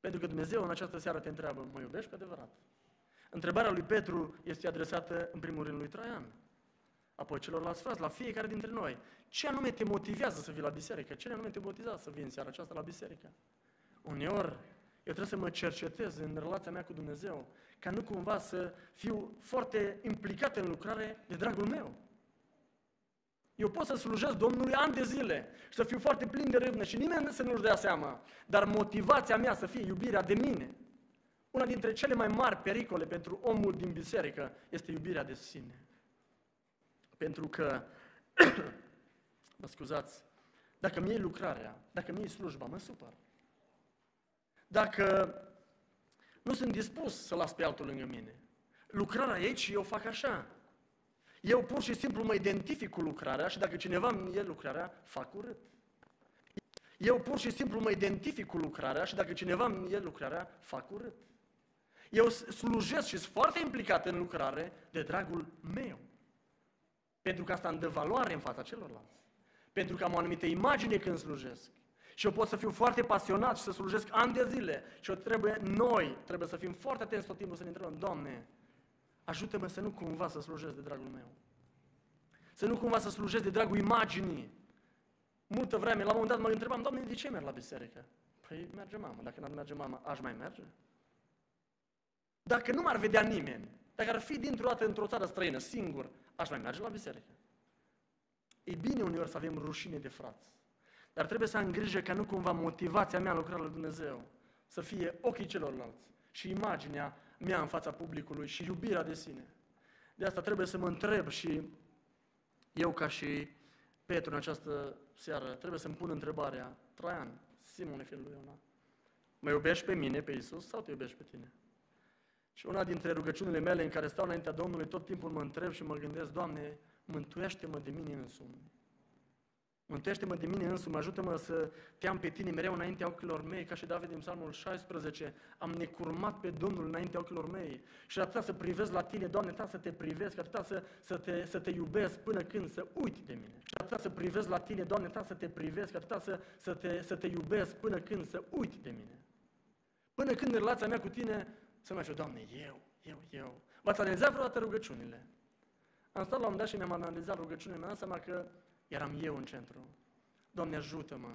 Pentru că Dumnezeu în această seară te întreabă, mă iubești pe adevărat? Întrebarea lui Petru este adresată în primul rând lui Traian, apoi celorlalți frați, la fiecare dintre noi. Ce anume te motivează să vii la biserică? Ce anume te motivează să vii în seara aceasta la biserică? Uneori, eu trebuie să mă cercetez în relația mea cu Dumnezeu, ca nu cumva să fiu foarte implicat în lucrare de dragul meu. Eu pot să slujesc Domnului ani de zile și să fiu foarte plin de râvnă și nimeni să nu-și dea seama. Dar motivația mea să fie iubirea de mine. Una dintre cele mai mari pericole pentru omul din biserică este iubirea de sine. Pentru că, mă scuzați, dacă mi-e lucrarea, dacă mi-e slujba, mă supăr. Dacă nu sunt dispus să las pe altul lângă mine, lucrarea aici și eu fac așa. Eu pur și simplu mă identific cu lucrarea și dacă cineva mi e lucrarea, fac urât. Eu pur și simplu mă identific cu lucrarea și dacă cineva mi e lucrarea, fac urât. Eu slujesc și sunt foarte implicat în lucrare de dragul meu. Pentru că asta îmi dă valoare în fața celorlalți. Pentru că am o anumită imagine când slujesc. Și eu pot să fiu foarte pasionat și să slujesc ani de zile. Și eu trebuie, noi, trebuie să fim foarte atenți tot timpul să ne întrebăm, Doamne, ajută-mă să nu cumva să slujesc de dragul meu. Să nu cumva să slujesc de dragul imaginii. Multă vreme, la un moment dat mă întrebam, Doamne, de ce merg la biserică? Păi merge mama. Dacă n-ar merge mama, aș mai merge? Dacă nu m-ar vedea nimeni, dacă ar fi dintr-o dată într-o țară străină, singur, aș mai merge la biserică. E bine uneori să avem rușine de frați. Dar trebuie să am grijă ca nu cumva motivația mea în lucrarea lui Dumnezeu să fie ochii celorlalți și imaginea mea în fața publicului și iubirea de sine. De asta trebuie să mă întreb și eu ca și Petru în această seară trebuie să-mi pun întrebarea, Traian, Simone, fiul lui Iona, mă iubești pe mine, pe Isus, sau te iubești pe tine? Și una dintre rugăciunile mele în care stau înaintea Domnului, tot timpul mă întreb și mă gândesc, Doamne, mântuiește-mă de mine însumi. Mântuiește-mă de mine însumi, ajută-mă să te am pe tine mereu înaintea ochilor mei, ca și David din Psalmul 16, am necurmat pe Domnul înaintea ochilor mei și atâta să privesc la tine, Doamne, atâta să te privesc, atâta să, să, te, să te iubesc până când să uiti de mine. Și atâta să privesc la tine, Doamne, atâta să te privesc, atâta să, să, te, să te iubesc până când să uiti de mine. Până când în relația mea cu tine să mai fiu, Doamne, eu, eu, eu. V-ați analizat vreodată rugăciunile? Am stat la un dat și mi-am analizat rugăciunile mea, seama că eram eu în centru. Doamne, ajută-mă!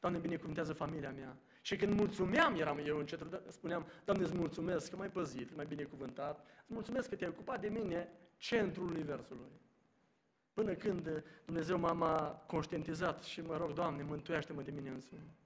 Doamne, binecuvântează familia mea. Și când mulțumeam, eram eu în centru, da, spuneam, Doamne, îți mulțumesc că m-ai păzit, m-ai binecuvântat, îți mulțumesc că te-ai ocupat de mine, centrul Universului. Până când Dumnezeu m-a conștientizat și mă rog, Doamne, mântuiește-mă de mine însumi.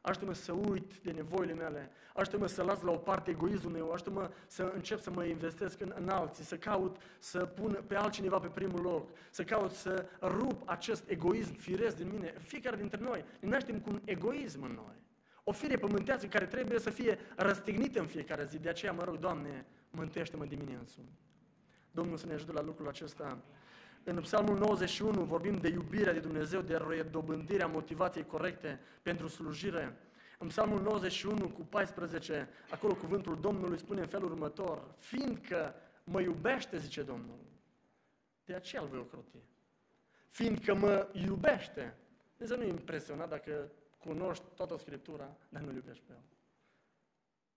Ajută-mă să uit de nevoile mele, ajută-mă să las la o parte egoismul meu, ajută-mă să încep să mă investesc în, în alții, să caut să pun pe altcineva pe primul loc, să caut să rup acest egoism firesc din mine. Fiecare dintre noi ne naștem cu un egoism în noi. O fire pământească care trebuie să fie răstignită în fiecare zi. De aceea mă rog, Doamne, mântuiește-mă de mine însumi. Domnul să ne ajute la lucrul acesta. În Psalmul 91 vorbim de iubirea de Dumnezeu, de redobândirea motivației corecte pentru slujire. În Psalmul 91 cu 14, acolo cuvântul Domnului spune în felul următor, fiindcă mă iubește, zice Domnul, de aceea îl voi ocroti. Fiindcă mă iubește. Dumnezeu nu e impresionat dacă cunoști toată Scriptura, dar nu-L iubești pe El.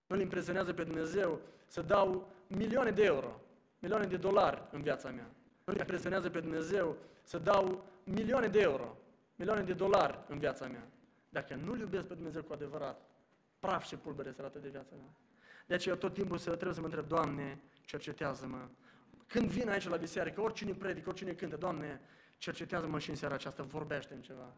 Nu-L impresionează pe Dumnezeu să dau milioane de euro, milioane de dolari în viața mea. Nu ne presionează pe Dumnezeu să dau milioane de euro, milioane de dolari în viața mea. Dacă nu-L iubesc pe Dumnezeu cu adevărat, praf și pulbere se arată de viața mea. De aceea tot timpul să, trebuie să mă întreb, Doamne, cercetează-mă. Când vin aici la biserică, oricine predică, oricine cântă, Doamne, cercetează-mă și în seara aceasta, vorbește-mi ceva.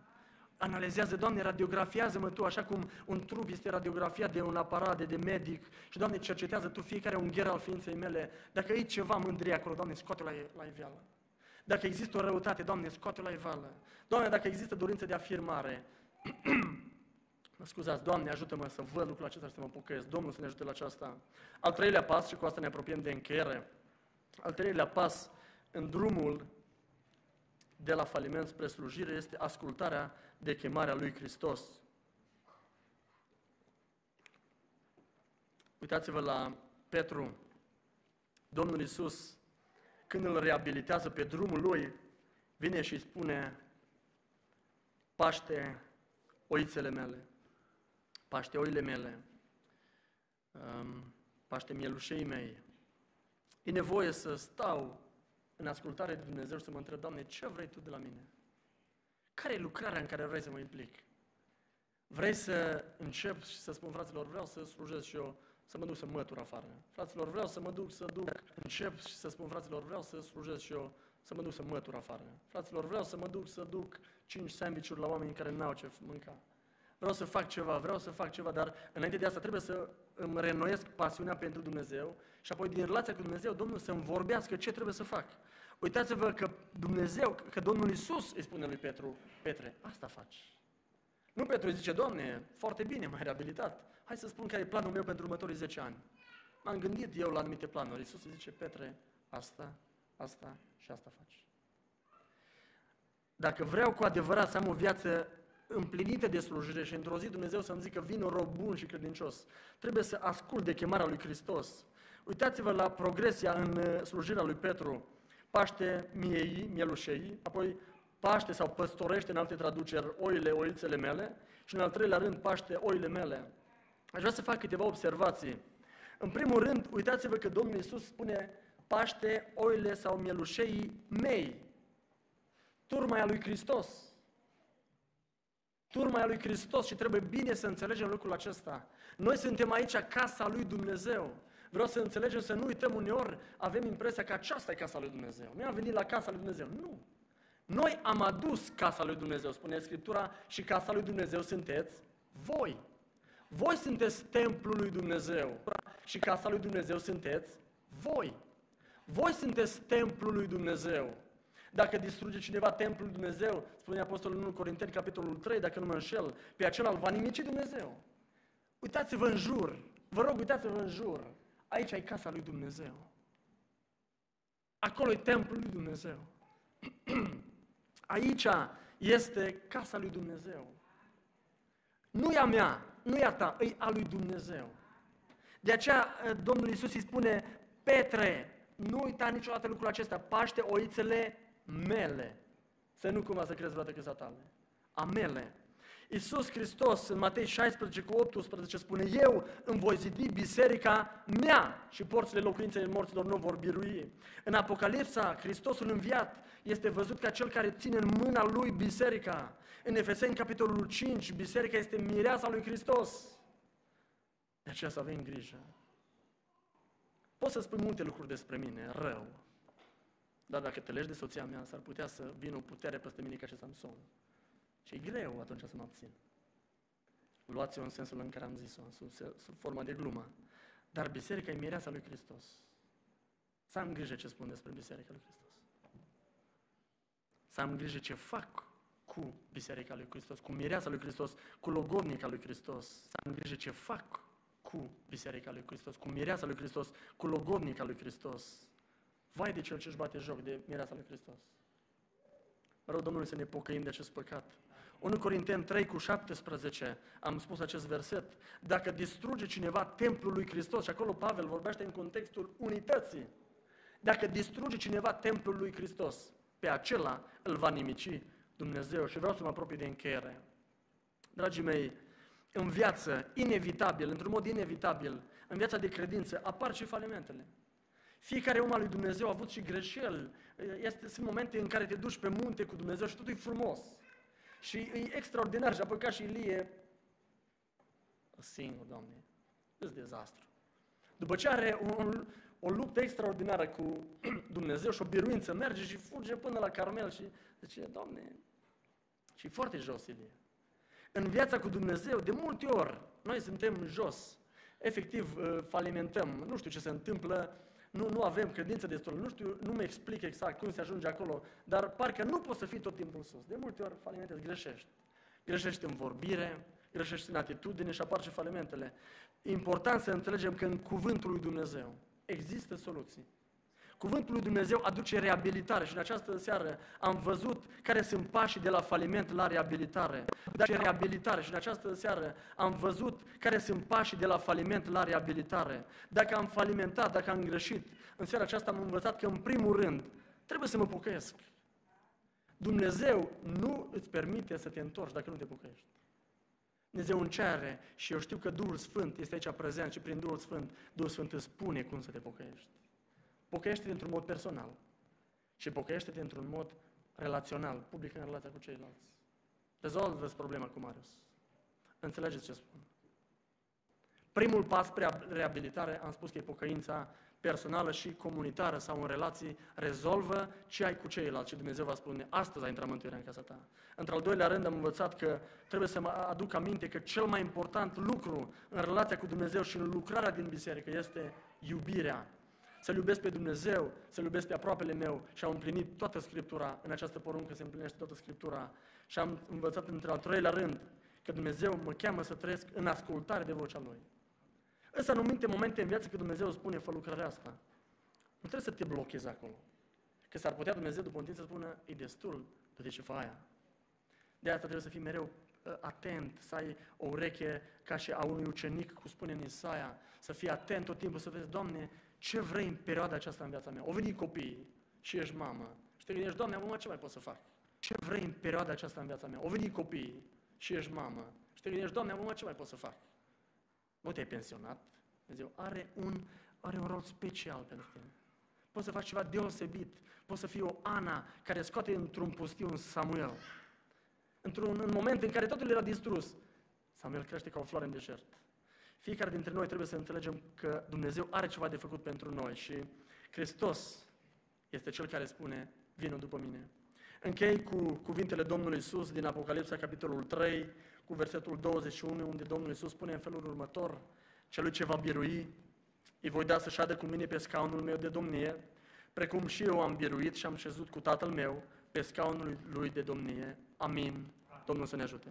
Analizează, Doamne, radiografiază-mă Tu, așa cum un trup este radiografiat de un aparat de, de medic. Și, Doamne, cercetează Tu fiecare ungher al ființei mele. Dacă e ceva mândrie acolo, Doamne, scoate la, la iveală. Dacă există o răutate, Doamne, scoate la iveală. Doamne, dacă există dorință de afirmare, mă scuzați, Doamne, ajută-mă să văd lucrul acesta și să mă pocăiesc. Domnul să ne ajute la aceasta. Al treilea pas, și cu asta ne apropiem de încheiere, al treilea pas în drumul de la faliment spre slujire este ascultarea de chemarea lui Hristos. Uitați-vă la Petru, Domnul Isus, când îl reabilitează pe drumul lui, vine și îi spune, paște oițele mele, paște oile mele, um, paște mielușei mei. E nevoie să stau în ascultare de Dumnezeu și să mă întreb, Doamne, ce vrei Tu de la mine? Care e lucrarea în care vrei să mă implic? Vrei să încep și să spun, fraților, vreau să slujesc și eu, să mă duc să mătur afară. Fraților, vreau să mă duc să duc, încep și să spun, fraților, vreau să slujesc și eu, să mă duc să mătur afară. Fraților, vreau să mă duc să duc cinci sandvișuri la oameni care n-au ce mânca. Vreau să fac ceva, vreau să fac ceva, dar înainte de asta trebuie să îmi renoiesc pasiunea pentru Dumnezeu și apoi din relația cu Dumnezeu, Domnul să-mi vorbească ce trebuie să fac. Uitați-vă că Dumnezeu, că Domnul Isus îi spune lui Petru, Petre, asta faci. Nu Petru îi zice, Doamne, foarte bine, m-ai reabilitat. Hai să spun care e planul meu pentru următorii 10 ani. M-am gândit eu la anumite planuri. Isus îi zice, Petre, asta, asta și asta faci. Dacă vreau cu adevărat să am o viață împlinită de slujire și într-o zi Dumnezeu să-mi zică, vin un rob bun și credincios, trebuie să ascult de chemarea lui Hristos. Uitați-vă la progresia în uh, slujirea lui Petru paște miei, mielușei, apoi paște sau păstorește în alte traduceri oile, oițele mele și în al treilea rând paște oile mele. Aș vrea să fac câteva observații. În primul rând, uitați-vă că Domnul Iisus spune paște oile sau mielușei mei. Turma lui Hristos. Turma lui Hristos și trebuie bine să înțelegem lucrul acesta. Noi suntem aici casa lui Dumnezeu. Vreau să înțelegem, să nu uităm uneori, avem impresia că aceasta e casa lui Dumnezeu. Noi am venit la casa lui Dumnezeu. Nu. Noi am adus casa lui Dumnezeu, spune Scriptura, și casa lui Dumnezeu sunteți voi. Voi sunteți templul lui Dumnezeu și casa lui Dumnezeu sunteți voi. Voi sunteți templul lui Dumnezeu. Dacă distruge cineva templul lui Dumnezeu, spune Apostolul 1 Corinteni, capitolul 3, dacă nu mă înșel, pe acela îl va nimici Dumnezeu. Uitați-vă în jur. Vă rog, uitați-vă în jur. Aici e casa lui Dumnezeu. Acolo e templul lui Dumnezeu. Aici este casa lui Dumnezeu. Nu e a mea, nu e a ta, e a lui Dumnezeu. De aceea eh, Domnul Iisus îi spune, Petre, nu uita niciodată lucrul acesta, paște oițele mele. Să nu cumva să crezi vreodată că tale. A mele. Iisus Hristos în Matei 16 cu 18 spune Eu îmi voi zidi biserica mea și porțile locuinței morților nu vor birui. În Apocalipsa, Hristosul înviat este văzut ca cel care ține în mâna lui biserica. În Efeseni, capitolul 5, biserica este mireasa lui Hristos. De aceea să avem grijă. Poți să spui multe lucruri despre mine, rău. Dar dacă te legi de soția mea, s-ar putea să vină o putere peste mine ca și Samson. Și e greu atunci să mă abțin. Luați-o în sensul în care am zis-o, sub, sub formă de glumă. Dar biserica e mireasa lui Hristos. Să am grijă ce spun despre biserica lui Hristos. Să am grijă ce fac cu biserica lui Hristos, cu mireasa lui Hristos, cu logodnica lui Hristos. Să am grijă ce fac cu biserica lui Hristos, cu mireasa lui Hristos, cu logodnica lui Hristos. Vai de cel ce își bate joc de mireasa lui Hristos. Mă rog Domnului să ne pocăim de acest păcat. 1 Corinteni 3 cu 17 am spus acest verset. Dacă distruge cineva templul lui Hristos, și acolo Pavel vorbește în contextul unității, dacă distruge cineva templul lui Hristos, pe acela îl va nimici Dumnezeu. Și vreau să mă apropii de încheiere. Dragii mei, în viață, inevitabil, într-un mod inevitabil, în viața de credință, apar și falimentele. Fiecare om al lui Dumnezeu a avut și greșeli. Este, sunt momente în care te duci pe munte cu Dumnezeu și totul e frumos. Și e extraordinar și apoi ca și Ilie, singur, Doamne, îți dezastru. După ce are un, o luptă extraordinară cu Dumnezeu și o biruință, merge și fuge până la Carmel și zice, Doamne, și foarte jos Ilie. În viața cu Dumnezeu, de multe ori, noi suntem jos. Efectiv, uh, falimentăm. Nu știu ce se întâmplă, nu, nu avem credință destul. Nu știu, nu mi explic exact cum se ajunge acolo, dar parcă nu poți să fii tot timpul sus. De multe ori falimentezi, greșești. Greșești în vorbire, greșești în atitudine și apar și falimentele. Important să înțelegem că în cuvântul lui Dumnezeu există soluții. Cuvântul lui Dumnezeu aduce reabilitare și în această seară am văzut care sunt pașii de la faliment la reabilitare. Aduce reabilitare și în această seară am văzut care sunt pașii de la faliment la reabilitare. Dacă am falimentat, dacă am greșit, în seara aceasta am învățat că în primul rând trebuie să mă pocăiesc. Dumnezeu nu îți permite să te întorci dacă nu te pocăiești. Dumnezeu în cere și eu știu că Duhul Sfânt este aici prezent și prin Duhul Sfânt, Duhul Sfânt îți spune cum să te pocăiești. Pocăiește-te într-un mod personal și pocăiește-te într-un mod relațional, public în relația cu ceilalți. Rezolvă-ți problema cu Marius. Înțelegeți ce spun. Primul pas spre reabilitare, am spus că e pocăința personală și comunitară sau în relații, rezolvă ce ai cu ceilalți și Dumnezeu va spune, astăzi ai intrat mântuirea în casa ta. Într-al doilea rând am învățat că trebuie să mă aduc aminte că cel mai important lucru în relația cu Dumnezeu și în lucrarea din biserică este iubirea să-L iubesc pe Dumnezeu, să-L iubesc pe aproapele meu și am împlinit toată Scriptura, în această poruncă se împlinește toată Scriptura și am învățat între al treilea rând că Dumnezeu mă cheamă să trăiesc în ascultare de vocea Lui. Însă în anumite momente în viață că Dumnezeu spune, fă lucrarea asta, nu trebuie să te blochezi acolo. Că s-ar putea Dumnezeu după un timp să spună, e destul, de ce fă aia. De asta trebuie să fii mereu ă, atent, să ai o ureche ca și a unui ucenic, cum spune în Isaia, să fii atent tot timpul, să vezi, Doamne, ce vrei în perioada aceasta în viața mea? Au venit copiii și ești mamă și te gândești, Doamne, acum ce mai pot să fac? Ce vrei în perioada aceasta în viața mea? Au venit copiii și ești mamă și te gândești, Doamne, acum ce mai pot să fac? Nu te-ai pensionat, Dumnezeu are un, are un rol special pentru tine. Poți să faci ceva deosebit. Poți să fii o Ana care scoate într-un pustiu un Samuel. Într-un în moment în care totul era distrus, Samuel crește ca o floare în deșert. Fiecare dintre noi trebuie să înțelegem că Dumnezeu are ceva de făcut pentru noi și Hristos este Cel care spune, vină după mine. Închei cu cuvintele Domnului Isus din Apocalipsa, capitolul 3, cu versetul 21, unde Domnul Isus spune în felul următor, celui ce va birui, îi voi da să șadă cu mine pe scaunul meu de domnie, precum și eu am biruit și am șezut cu Tatăl meu pe scaunul lui de domnie. Amin. Domnul să ne ajute.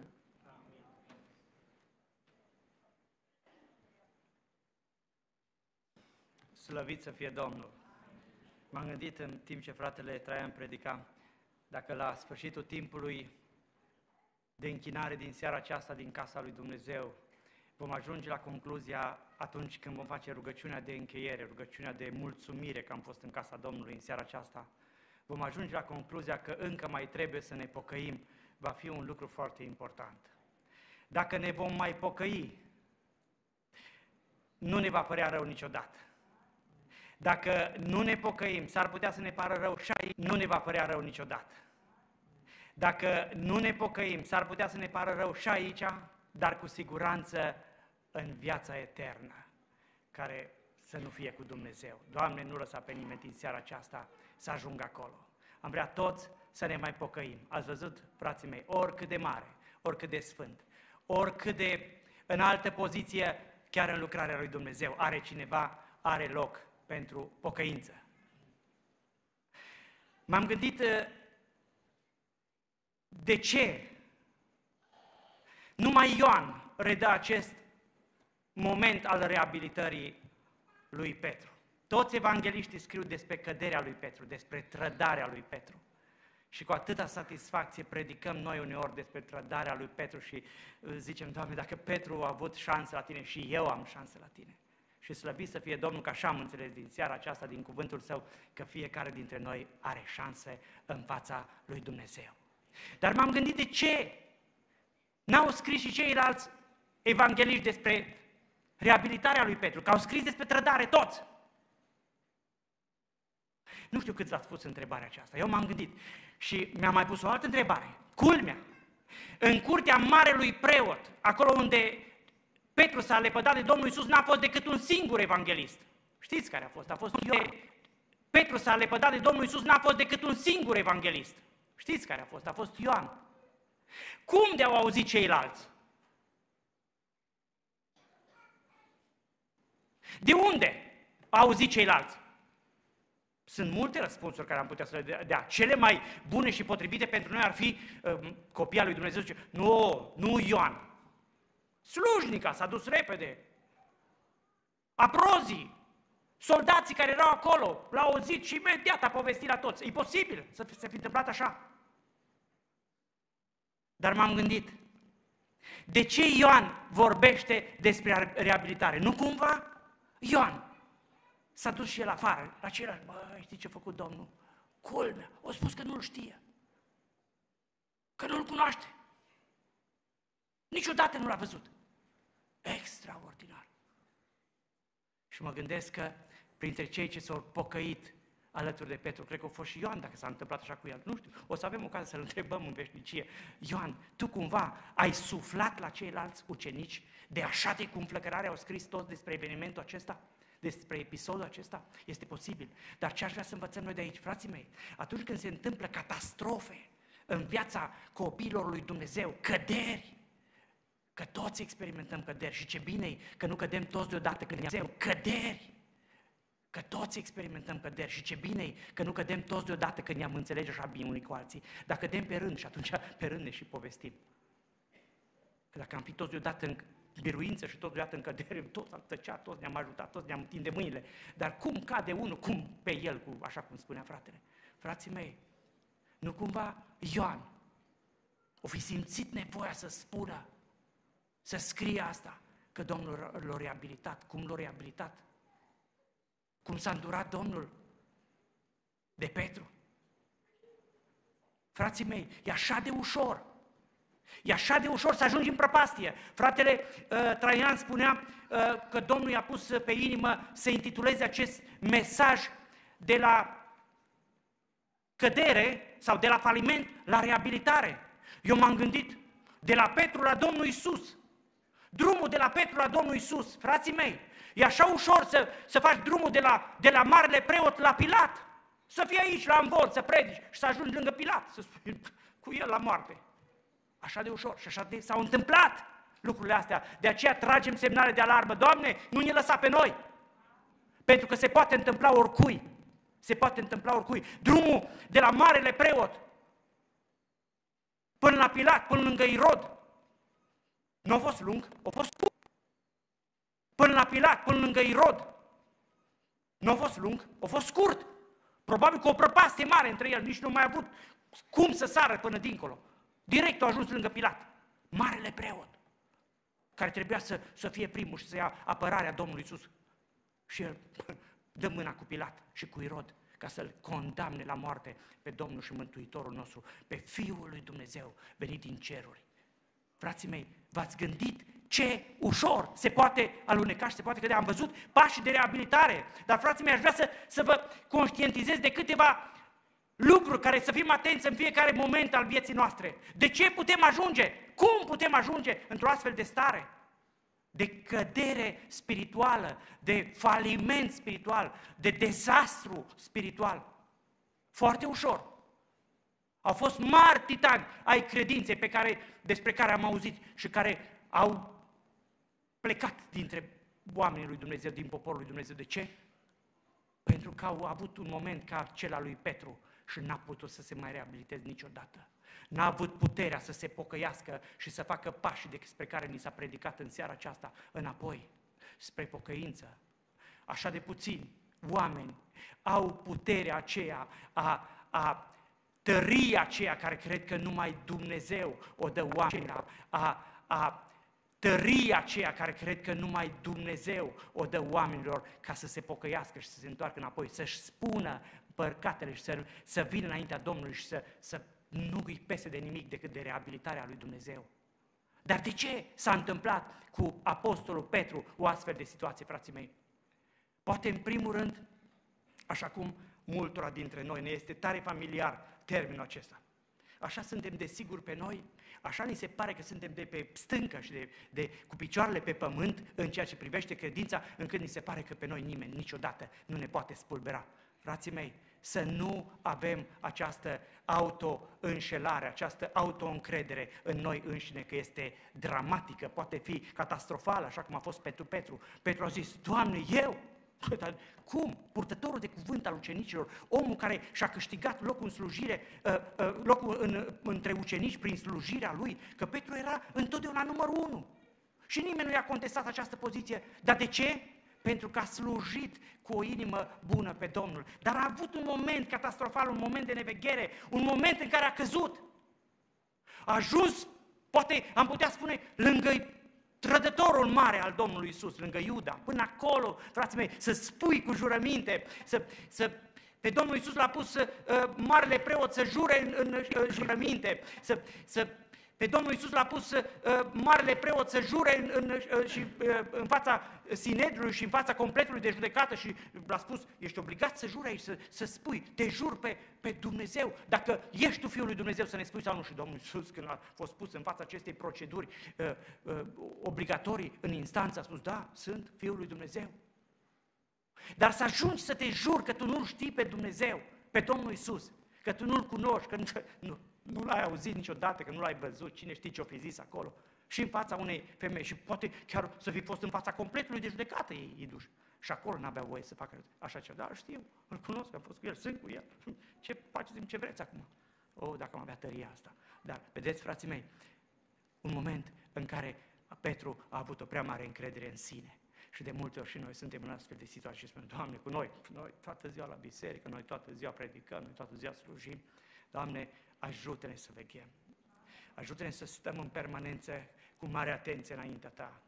Slăvit să fie Domnul! M-am gândit în timp ce fratele Traian predica, dacă la sfârșitul timpului de închinare din seara aceasta din casa lui Dumnezeu, vom ajunge la concluzia atunci când vom face rugăciunea de încheiere, rugăciunea de mulțumire că am fost în casa Domnului în seara aceasta, vom ajunge la concluzia că încă mai trebuie să ne pocăim, va fi un lucru foarte important. Dacă ne vom mai pocăi, nu ne va părea rău niciodată. Dacă nu ne pocăim, s-ar putea să ne pară rău și aici, nu ne va părea rău niciodată. Dacă nu ne pocăim, s-ar putea să ne pară rău și aici, dar cu siguranță în viața eternă, care să nu fie cu Dumnezeu. Doamne, nu lăsa pe nimeni din seara aceasta să ajungă acolo. Am vrea toți să ne mai pocăim. Ați văzut, frații mei, oricât de mare, oricât de sfânt, oricât de în altă poziție, chiar în lucrarea lui Dumnezeu, are cineva, are loc pentru pocăință. M-am gândit uh, de ce numai Ioan redă acest moment al reabilitării lui Petru. Toți evangeliștii scriu despre căderea lui Petru, despre trădarea lui Petru. Și cu atâta satisfacție predicăm noi uneori despre trădarea lui Petru și uh, zicem, Doamne, dacă Petru a avut șansă la tine și eu am șansă la tine și slăvit să fie Domnul, că așa am înțeles din seara aceasta, din cuvântul Său, că fiecare dintre noi are șanse în fața lui Dumnezeu. Dar m-am gândit de ce n-au scris și ceilalți evangeliști despre reabilitarea lui Petru, că au scris despre trădare toți. Nu știu cât ați pus întrebarea aceasta. Eu m-am gândit și mi-am mai pus o altă întrebare. Culmea, în curtea marelui preot, acolo unde Petru s-a lepădat de Domnul Isus, n-a fost decât un singur evanghelist. Știți care a fost? A fost Ioan. Petru s-a lepădat de Domnul Isus, n-a fost decât un singur evanghelist. Știți care a fost? A fost Ioan. Cum de-au auzit ceilalți? De unde au auzit ceilalți? Sunt multe răspunsuri care am putea să le dea. Cele mai bune și potrivite pentru noi ar fi uh, copia lui Dumnezeu. Nu, nu Ioan. Slujnica s-a dus repede. Aprozii, soldații care erau acolo, l-au auzit și imediat a povestit la toți. E posibil să se fi întâmplat așa. Dar m-am gândit, de ce Ioan vorbește despre reabilitare? Nu cumva Ioan s-a dus și el afară, la ceilalți, bă, știi ce a făcut Domnul? Culmea, o spus că nu-l știe, că nu-l cunoaște. Niciodată nu l-a văzut. Extraordinar. Și mă gândesc că printre cei ce s-au pocăit alături de Petru, cred că a fost și Ioan dacă s-a întâmplat așa cu el. Nu știu, o să avem ocazia să-l întrebăm în veșnicie. Ioan, tu cumva ai suflat la ceilalți ucenici de așa de cum flăcărare au scris toți despre evenimentul acesta? despre episodul acesta? Este posibil. Dar ce aș vrea să învățăm noi de aici, frații mei? Atunci când se întâmplă catastrofe în viața copiilor lui Dumnezeu, căderi, că toți experimentăm căderi și ce bine că nu cădem toți deodată când Dumnezeu, căderi, că toți experimentăm căderi și ce bine că nu cădem toți deodată când ne-am înțelege așa bine unii cu alții, dar cădem pe rând și atunci pe rând ne și povestim. Că dacă am fi toți deodată în biruință și toți deodată în cădere, toți am tăcea, toți ne-am ajutat, toți ne-am întinde mâinile. Dar cum cade unul, cum pe el, cu, așa cum spunea fratele? Frații mei, nu cumva Ioan o fi simțit nevoia să spună, să scrie asta, că Domnul l-a reabilitat. Cum l-a reabilitat? Cum s-a îndurat Domnul de Petru? Frații mei, e așa de ușor E așa de ușor să ajungi în prăpastie. Fratele uh, Traian spunea uh, că Domnul i-a pus pe inimă să intituleze acest mesaj de la cădere sau de la faliment la reabilitare. Eu m-am gândit de la Petru la Domnul Isus. Drumul de la Petru la Domnul Isus, frații mei, e așa ușor să, să faci drumul de la, de la marele preot la Pilat. Să fii aici la învod, să predici și să ajungi lângă Pilat, să spui cu el la moarte. Așa de ușor și așa de s-au întâmplat lucrurile astea. De aceea tragem semnale de alarmă. Doamne, nu ne lăsa pe noi. Pentru că se poate întâmpla oricui. Se poate întâmpla oricui. Drumul de la marele preot până la Pilat, până lângă Irod, nu a fost lung, a fost scurt. Până la Pilat, până lângă Irod, nu a fost lung, a fost scurt. Probabil că o prăpastie mare între el, nici nu mai a avut cum să sară până dincolo. Direct a ajuns lângă Pilat, marele preot, care trebuia să, să fie primul și să ia apărarea Domnului Isus. Și el dă mâna cu Pilat și cu Irod ca să-l condamne la moarte pe Domnul și Mântuitorul nostru, pe Fiul lui Dumnezeu venit din ceruri. Frații mei, v-ați gândit ce ușor se poate aluneca și se poate cădea. Am văzut pași de reabilitare, dar frații mei, aș vrea să, să vă conștientizez de câteva lucruri care să fim atenți în fiecare moment al vieții noastre. De ce putem ajunge? Cum putem ajunge într-o astfel de stare? De cădere spirituală, de faliment spiritual, de dezastru spiritual. Foarte ușor. Au fost mari titani ai credinței pe care, despre care am auzit și care au plecat dintre oamenii lui Dumnezeu, din poporul lui Dumnezeu. De ce? Pentru că au avut un moment ca acela lui Petru, și n-a putut să se mai reabiliteze niciodată. N-a avut puterea să se pocăiască și să facă pașii despre care ni s-a predicat în seara aceasta înapoi, spre pocăință. Așa de puțini oameni au puterea aceea a, a tăria aceea care cred că numai Dumnezeu o dă oamenilor, a, a tăria aceea care cred că numai Dumnezeu o dă oamenilor ca să se pocăiască și să se întoarcă înapoi, să-și spună păcatele și să, să vină înaintea Domnului și să, să nu îi pese de nimic decât de reabilitarea lui Dumnezeu. Dar de ce s-a întâmplat cu Apostolul Petru o astfel de situație, frații mei? Poate în primul rând, așa cum multora dintre noi ne este tare familiar termenul acesta. Așa suntem de sigur pe noi, așa ni se pare că suntem de pe stâncă și de, de, cu picioarele pe pământ în ceea ce privește credința, încât ni se pare că pe noi nimeni niciodată nu ne poate spulbera. Frații mei, să nu avem această auto-înșelare, această auto-încredere în noi înșine, că este dramatică, poate fi catastrofală, așa cum a fost Petru Petru. Petru a zis, Doamne, eu? Dar cum? Purtătorul de cuvânt al ucenicilor, omul care și-a câștigat locul în slujire, ă, ă, locul în, între ucenici prin slujirea lui, că Petru era întotdeauna numărul unu. Și nimeni nu i-a contestat această poziție. Dar de ce? pentru că a slujit cu o inimă bună pe Domnul. Dar a avut un moment catastrofal, un moment de neveghere, un moment în care a căzut. A ajuns, poate am putea spune, lângă trădătorul mare al Domnului Isus, lângă Iuda, până acolo, frații mei, să spui cu jurăminte, să, să pe Domnul Isus l-a pus uh, marele preot să jure în, în, în jurăminte, să, să pe Domnul Iisus l-a pus uh, marele preot să jure în, în, uh, și, uh, în fața Sinedrului și în fața completului de judecată și l-a spus, ești obligat să juri aici, să, să spui, te jur pe, pe Dumnezeu. Dacă ești tu Fiul lui Dumnezeu să ne spui sau nu. Și Domnul Iisus, când a fost pus în fața acestei proceduri uh, uh, obligatorii în instanță, a spus, da, sunt Fiul lui Dumnezeu. Dar să ajungi să te juri că tu nu știi pe Dumnezeu, pe Domnul Iisus, că tu nu-L cunoști, că nu, nu, nu l-ai auzit niciodată, că nu l-ai văzut, cine știe ce-o fi zis acolo. Și în fața unei femei și poate chiar să fi fost în fața completului de judecată ei, ei duși. Și acolo n-avea voie să facă așa ceva. Dar știu, îl cunosc, am fost cu el, sunt cu el. Ce faceți ce vreți acum? Oh, dacă am avea tăria asta. Dar, vedeți, frații mei, un moment în care Petru a avut o prea mare încredere în sine. Și de multe ori și noi suntem în astfel de situații și spunem, Doamne, cu noi, noi toată ziua la biserică, noi toată ziua predicăm, noi toată ziua slujim. Doamne, ajută-ne să veghem. Ajută-ne să stăm în permanență cu mare atenție înaintea Ta.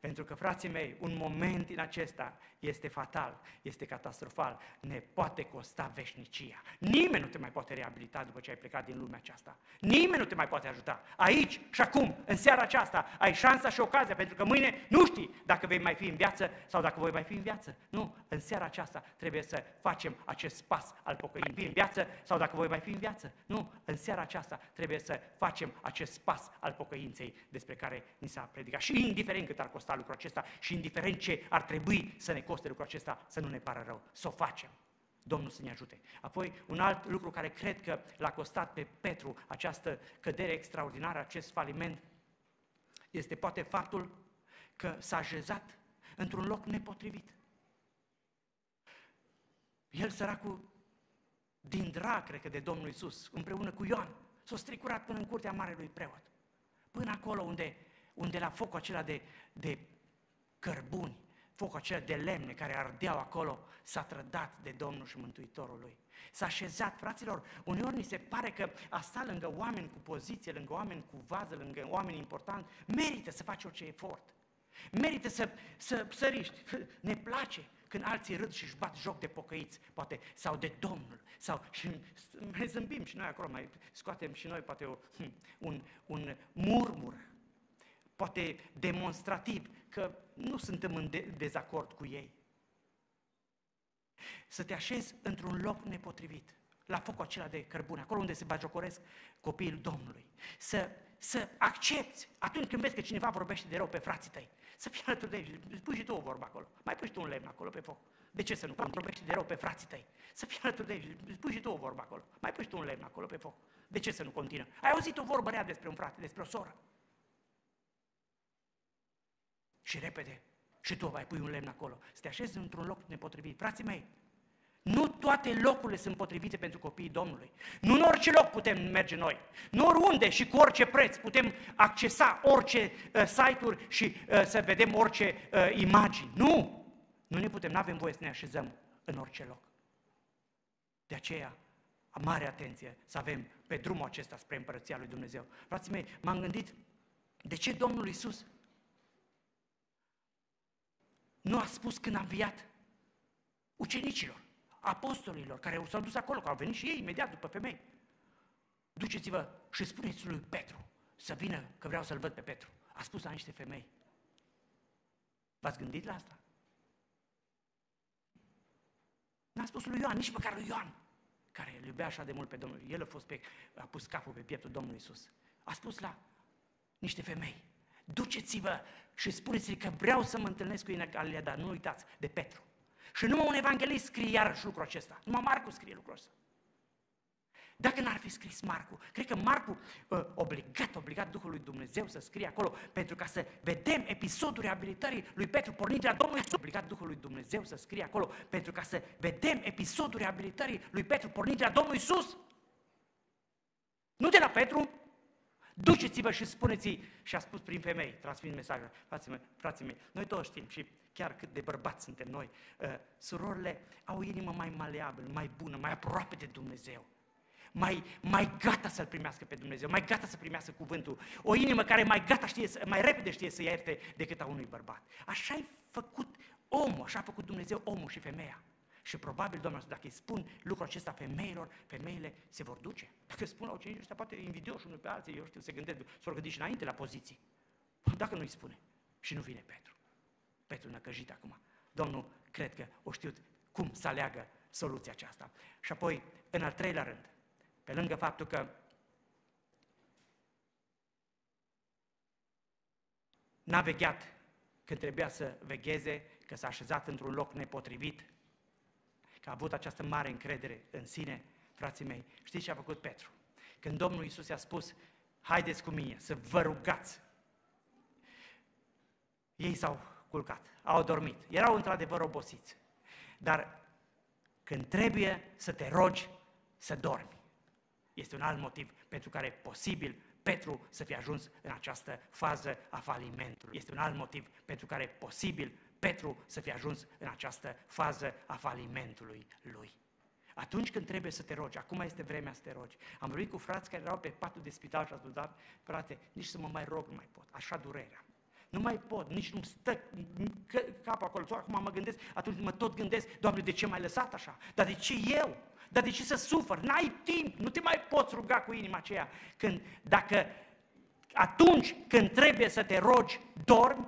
Pentru că, frații mei, un moment din acesta este fatal, este catastrofal, ne poate costa veșnicia. Nimeni nu te mai poate reabilita după ce ai plecat din lumea aceasta. Nimeni nu te mai poate ajuta. Aici și acum, în seara aceasta, ai șansa și ocazia, pentru că mâine nu știi dacă vei mai fi în viață sau dacă voi mai fi în viață. Nu, în seara aceasta trebuie să facem acest pas al pocăinței. Fi în viață sau dacă voi mai fi în viață. Nu, în seara aceasta trebuie să facem acest pas al pocăinței despre care ni s-a predicat. Și indiferent cât ar costa lucrul acesta și indiferent ce ar trebui să ne coste lucrul acesta, să nu ne pară rău, să o facem. Domnul să ne ajute. Apoi, un alt lucru care cred că l-a costat pe Petru această cădere extraordinară, acest faliment, este poate faptul că s-a așezat într-un loc nepotrivit. El, săracul, din drag, cred că, de Domnul Isus, împreună cu Ioan, s-a stricurat până în curtea marelui preot. Până acolo unde, unde la focul acela de, de cărbuni, focul acela de lemne care ardeau acolo, s-a trădat de Domnul și Mântuitorul lui. S-a așezat, fraților, uneori mi se pare că a sta lângă oameni cu poziție, lângă oameni cu vază, lângă oameni importanti, merită să faci orice efort. Merită să, să săriști. Ne place când alții râd și își bat joc de pocăiți, poate, sau de Domnul, sau și mai zâmbim și noi acolo, mai scoatem și noi poate o, hm, un, un murmur, poate demonstrativ, că nu suntem în de- dezacord cu ei. Să te așezi într-un loc nepotrivit, la focul acela de cărbune, acolo unde se bagiocoresc copiii Domnului. Să, să accepti atunci când vezi că cineva vorbește de rău pe frații tăi, să fii alături de ei, pui și tu o vorbă acolo, mai pui și tu un lemn acolo pe foc. De ce să nu? Când vorbește de rău pe frații tăi, să fii alături de ei, pui și tu o vorbă acolo, mai pui și tu un lemn acolo pe foc. De ce să nu continuă? Ai auzit o vorbă rea despre un frate, despre o soră și repede. Și tu mai pui un lemn acolo. Să te așezi într-un loc nepotrivit. Frații mei, nu toate locurile sunt potrivite pentru copiii Domnului. Nu în orice loc putem merge noi. Nu oriunde și cu orice preț putem accesa orice uh, site-uri și uh, să vedem orice uh, imagini. Nu! Nu ne putem, nu avem voie să ne așezăm în orice loc. De aceea, mare atenție să avem pe drumul acesta spre Împărăția lui Dumnezeu. Frații mei, m-am gândit, de ce Domnul Isus nu a spus când a înviat ucenicilor, apostolilor, care s-au dus acolo, că au venit și ei imediat după femei. Duceți-vă și spuneți lui Petru să vină, că vreau să-l văd pe Petru. A spus la niște femei. V-ați gândit la asta? N-a spus lui Ioan, nici măcar lui Ioan, care îl iubea așa de mult pe Domnul, el a, fost pe, a pus capul pe pieptul Domnului Isus. A spus la niște femei, duceți-vă și spuneți-le că vreau să mă întâlnesc cu ei în Galileea, dar nu uitați de Petru. Și numai un evanghelist scrie iarăși lucrul acesta. Numai Marcu scrie lucrul acesta. Dacă n-ar fi scris Marcu, cred că Marcu, uh, obligat, obligat Duhul lui Dumnezeu să scrie acolo, pentru ca să vedem episodul reabilitării lui Petru pornind de la Domnului Iisus. Obligat Duhul lui Dumnezeu să scrie acolo, pentru ca să vedem episodul reabilitării lui Petru pornind de la Domnul Iisus. Nu de la Petru, Duceți-vă și spuneți și a spus prin femei, transmit mesajul, frații mei, frații mei, noi toți știm și chiar cât de bărbați suntem noi, uh, surorile au o inimă mai maleabilă, mai bună, mai aproape de Dumnezeu mai, mai gata să-L primească pe Dumnezeu, mai gata să primească cuvântul. O inimă care mai gata știe, mai repede știe să ierte decât a unui bărbat. Așa ai făcut omul, așa a făcut Dumnezeu omul și femeia. Și probabil, Doamne, dacă îi spun lucrul acesta femeilor, femeile se vor duce. Dacă îi spun la ucenicii ăștia, poate invidioși unul pe alții, eu știu, se gândesc, s-au gândit și înainte la poziții. Dacă nu îi spune. Și nu vine Petru. Petru năcăjit acum. Domnul, cred că o știut cum să aleagă soluția aceasta. Și apoi, în al treilea rând, pe lângă faptul că n-a vegheat când trebuia să vegheze, că s-a așezat într-un loc nepotrivit, că a avut această mare încredere în sine, frații mei. Știți ce a făcut Petru? Când Domnul Iisus i-a spus, haideți cu mine să vă rugați, ei s-au culcat, au dormit, erau într-adevăr obosiți. Dar când trebuie să te rogi, să dormi. Este un alt motiv pentru care e posibil Petru să fie ajuns în această fază a falimentului. Este un alt motiv pentru care e posibil Petru să fie ajuns în această fază a falimentului lui. Atunci când trebuie să te rogi, acum este vremea să te rogi. Am vorbit cu frați care erau pe patul de spital și au spus, da, frate, nici să mă mai rog nu mai pot, așa durerea. Nu mai pot, nici nu stă capul acolo. Acum mă gândesc, atunci mă tot gândesc, Doamne, de ce m-ai lăsat așa? Dar de ce eu? Dar de ce să sufăr? N-ai timp, nu te mai poți ruga cu inima aceea. Când, dacă atunci când trebuie să te rogi, dormi,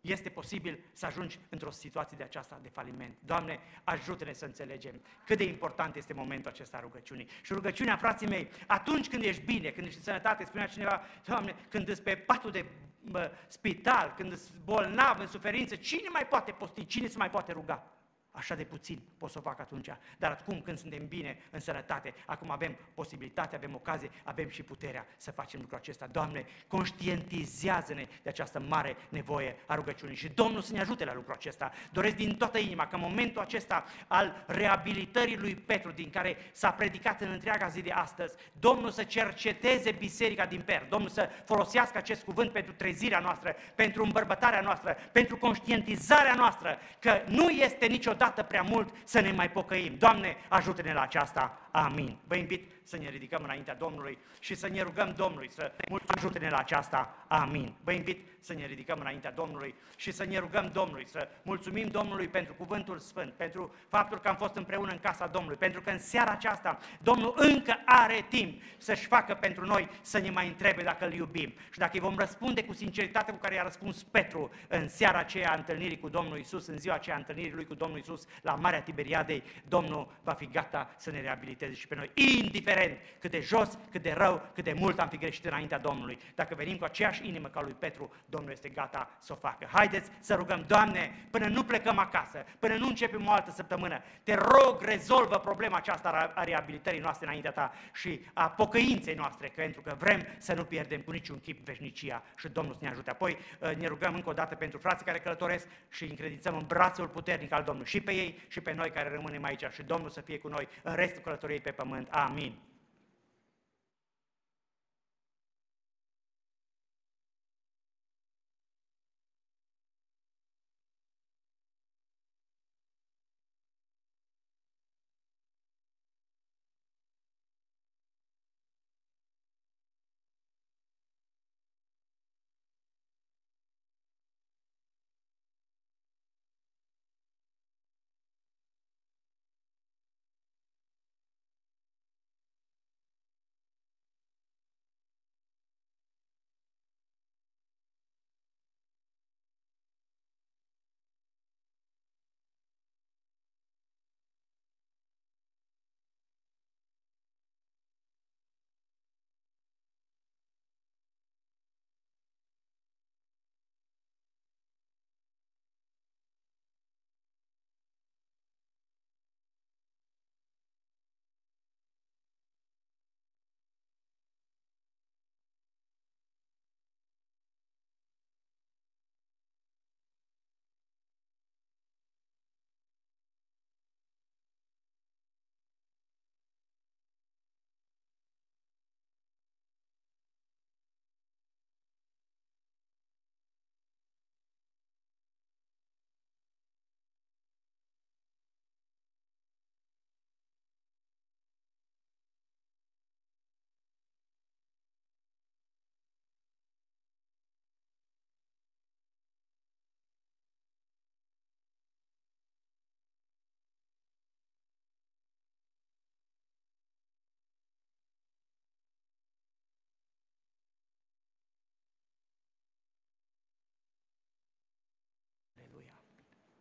este posibil să ajungi într-o situație de aceasta de faliment. Doamne, ajută-ne să înțelegem cât de important este momentul acesta a rugăciunii. Și rugăciunea, frații mei, atunci când ești bine, când ești în sănătate, spunea cineva, Doamne, când ești pe patul de bă, spital, când ești bolnav, în suferință, cine mai poate posti, cine se mai poate ruga? Așa de puțin pot să o fac atunci. Dar acum când suntem bine, în sănătate, acum avem posibilitate, avem ocazie, avem și puterea să facem lucrul acesta. Doamne, conștientizează-ne de această mare nevoie a rugăciunii și Domnul să ne ajute la lucrul acesta. Doresc din toată inima că momentul acesta al reabilitării lui Petru, din care s-a predicat în întreaga zi de astăzi, Domnul să cerceteze biserica din Per, Domnul să folosească acest cuvânt pentru trezirea noastră, pentru îmbărbătarea noastră, pentru conștientizarea noastră, că nu este niciodată niciodată prea mult să ne mai pocăim. Doamne, ajută-ne la aceasta. Amin. Vă invit să ne ridicăm înaintea Domnului și să ne rugăm Domnului să ajute-ne la aceasta. Amin. Vă invit să ne ridicăm înaintea Domnului și să ne rugăm Domnului, să mulțumim Domnului pentru cuvântul sfânt, pentru faptul că am fost împreună în casa Domnului, pentru că în seara aceasta Domnul încă are timp să-și facă pentru noi să ne mai întrebe dacă îl iubim. Și dacă îi vom răspunde cu sinceritatea cu care i-a răspuns Petru în seara aceea a întâlnirii cu Domnul Isus, în ziua aceea a întâlnirii lui cu Domnul Isus la Marea Tiberiadei, Domnul va fi gata să ne reabiliteze și pe noi, indiferent cât de jos, cât de rău, cât de mult am fi greșit înaintea Domnului. Dacă venim cu aceeași inimă ca lui Petru, Domnul este gata să o facă. Haideți să rugăm, Doamne, până nu plecăm acasă, până nu începem o altă săptămână, te rog, rezolvă problema aceasta a reabilitării noastre înaintea ta și a pocăinței noastre, pentru că vrem să nu pierdem cu niciun chip veșnicia și Domnul să ne ajute. Apoi uh, ne rugăm încă o dată pentru frații care călătoresc și încredințăm în brațul puternic al Domnului și pe ei și pe noi care rămânem aici și Domnul să fie cu noi în restul călătoriei pe pământ. Amin.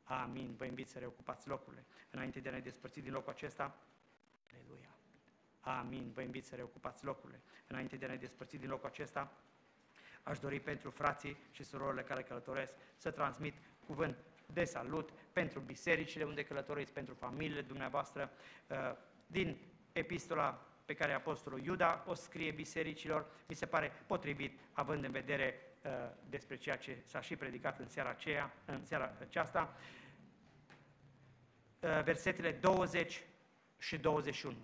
Amin. Vă invit să reocupați locurile. Înainte de a ne despărți din locul acesta, Aleluia. Amin. Vă invit să reocupați locurile. Înainte de a ne despărți din locul acesta, aș dori pentru frații și surorile care călătoresc să transmit cuvânt de salut pentru bisericile unde călătoriți, pentru familiile dumneavoastră. Uh, din epistola pe care Apostolul Iuda o scrie bisericilor, mi se pare potrivit, având în vedere uh, despre ceea ce s-a și predicat în seara, aceea, în seara aceasta, uh, versetele 20 și 21.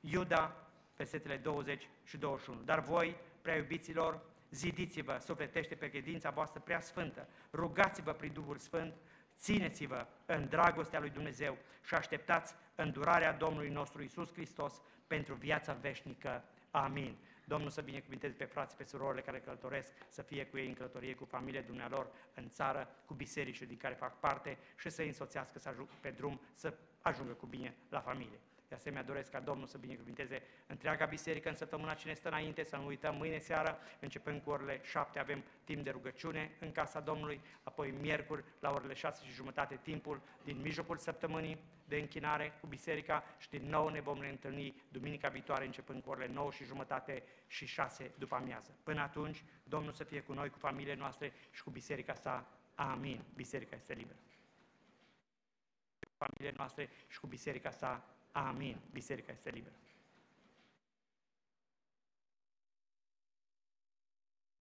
Iuda, versetele 20 și 21. Dar voi, prea iubiților, zidiți-vă sufletește pe credința voastră prea sfântă, rugați-vă prin Duhul Sfânt, țineți-vă în dragostea lui Dumnezeu și așteptați îndurarea Domnului nostru Isus Hristos pentru viața veșnică. Amin. Domnul să binecuvinteze pe frații, pe surorile care călătoresc, să fie cu ei în călătorie, cu familie dumnealor, în țară, cu bisericile din care fac parte și să îi însoțească să ajung pe drum, să ajungă cu bine la familie. De asemenea, doresc ca Domnul să binecuvinteze întreaga biserică în săptămâna ce ne stă înainte, să nu uităm mâine seara, începând cu orele 7, avem timp de rugăciune în casa Domnului, apoi miercuri la orele 6 și jumătate timpul din mijlocul săptămânii de închinare cu biserica și din nou ne vom întâlni duminica viitoare începând cu orele 9 și jumătate și 6 după amiază. Până atunci, Domnul să fie cu noi, cu familiile noastre și cu biserica sa. Amin. Biserica este liberă. Cu familiile noastre și cu biserica sa. Amin. Biserica este liberă.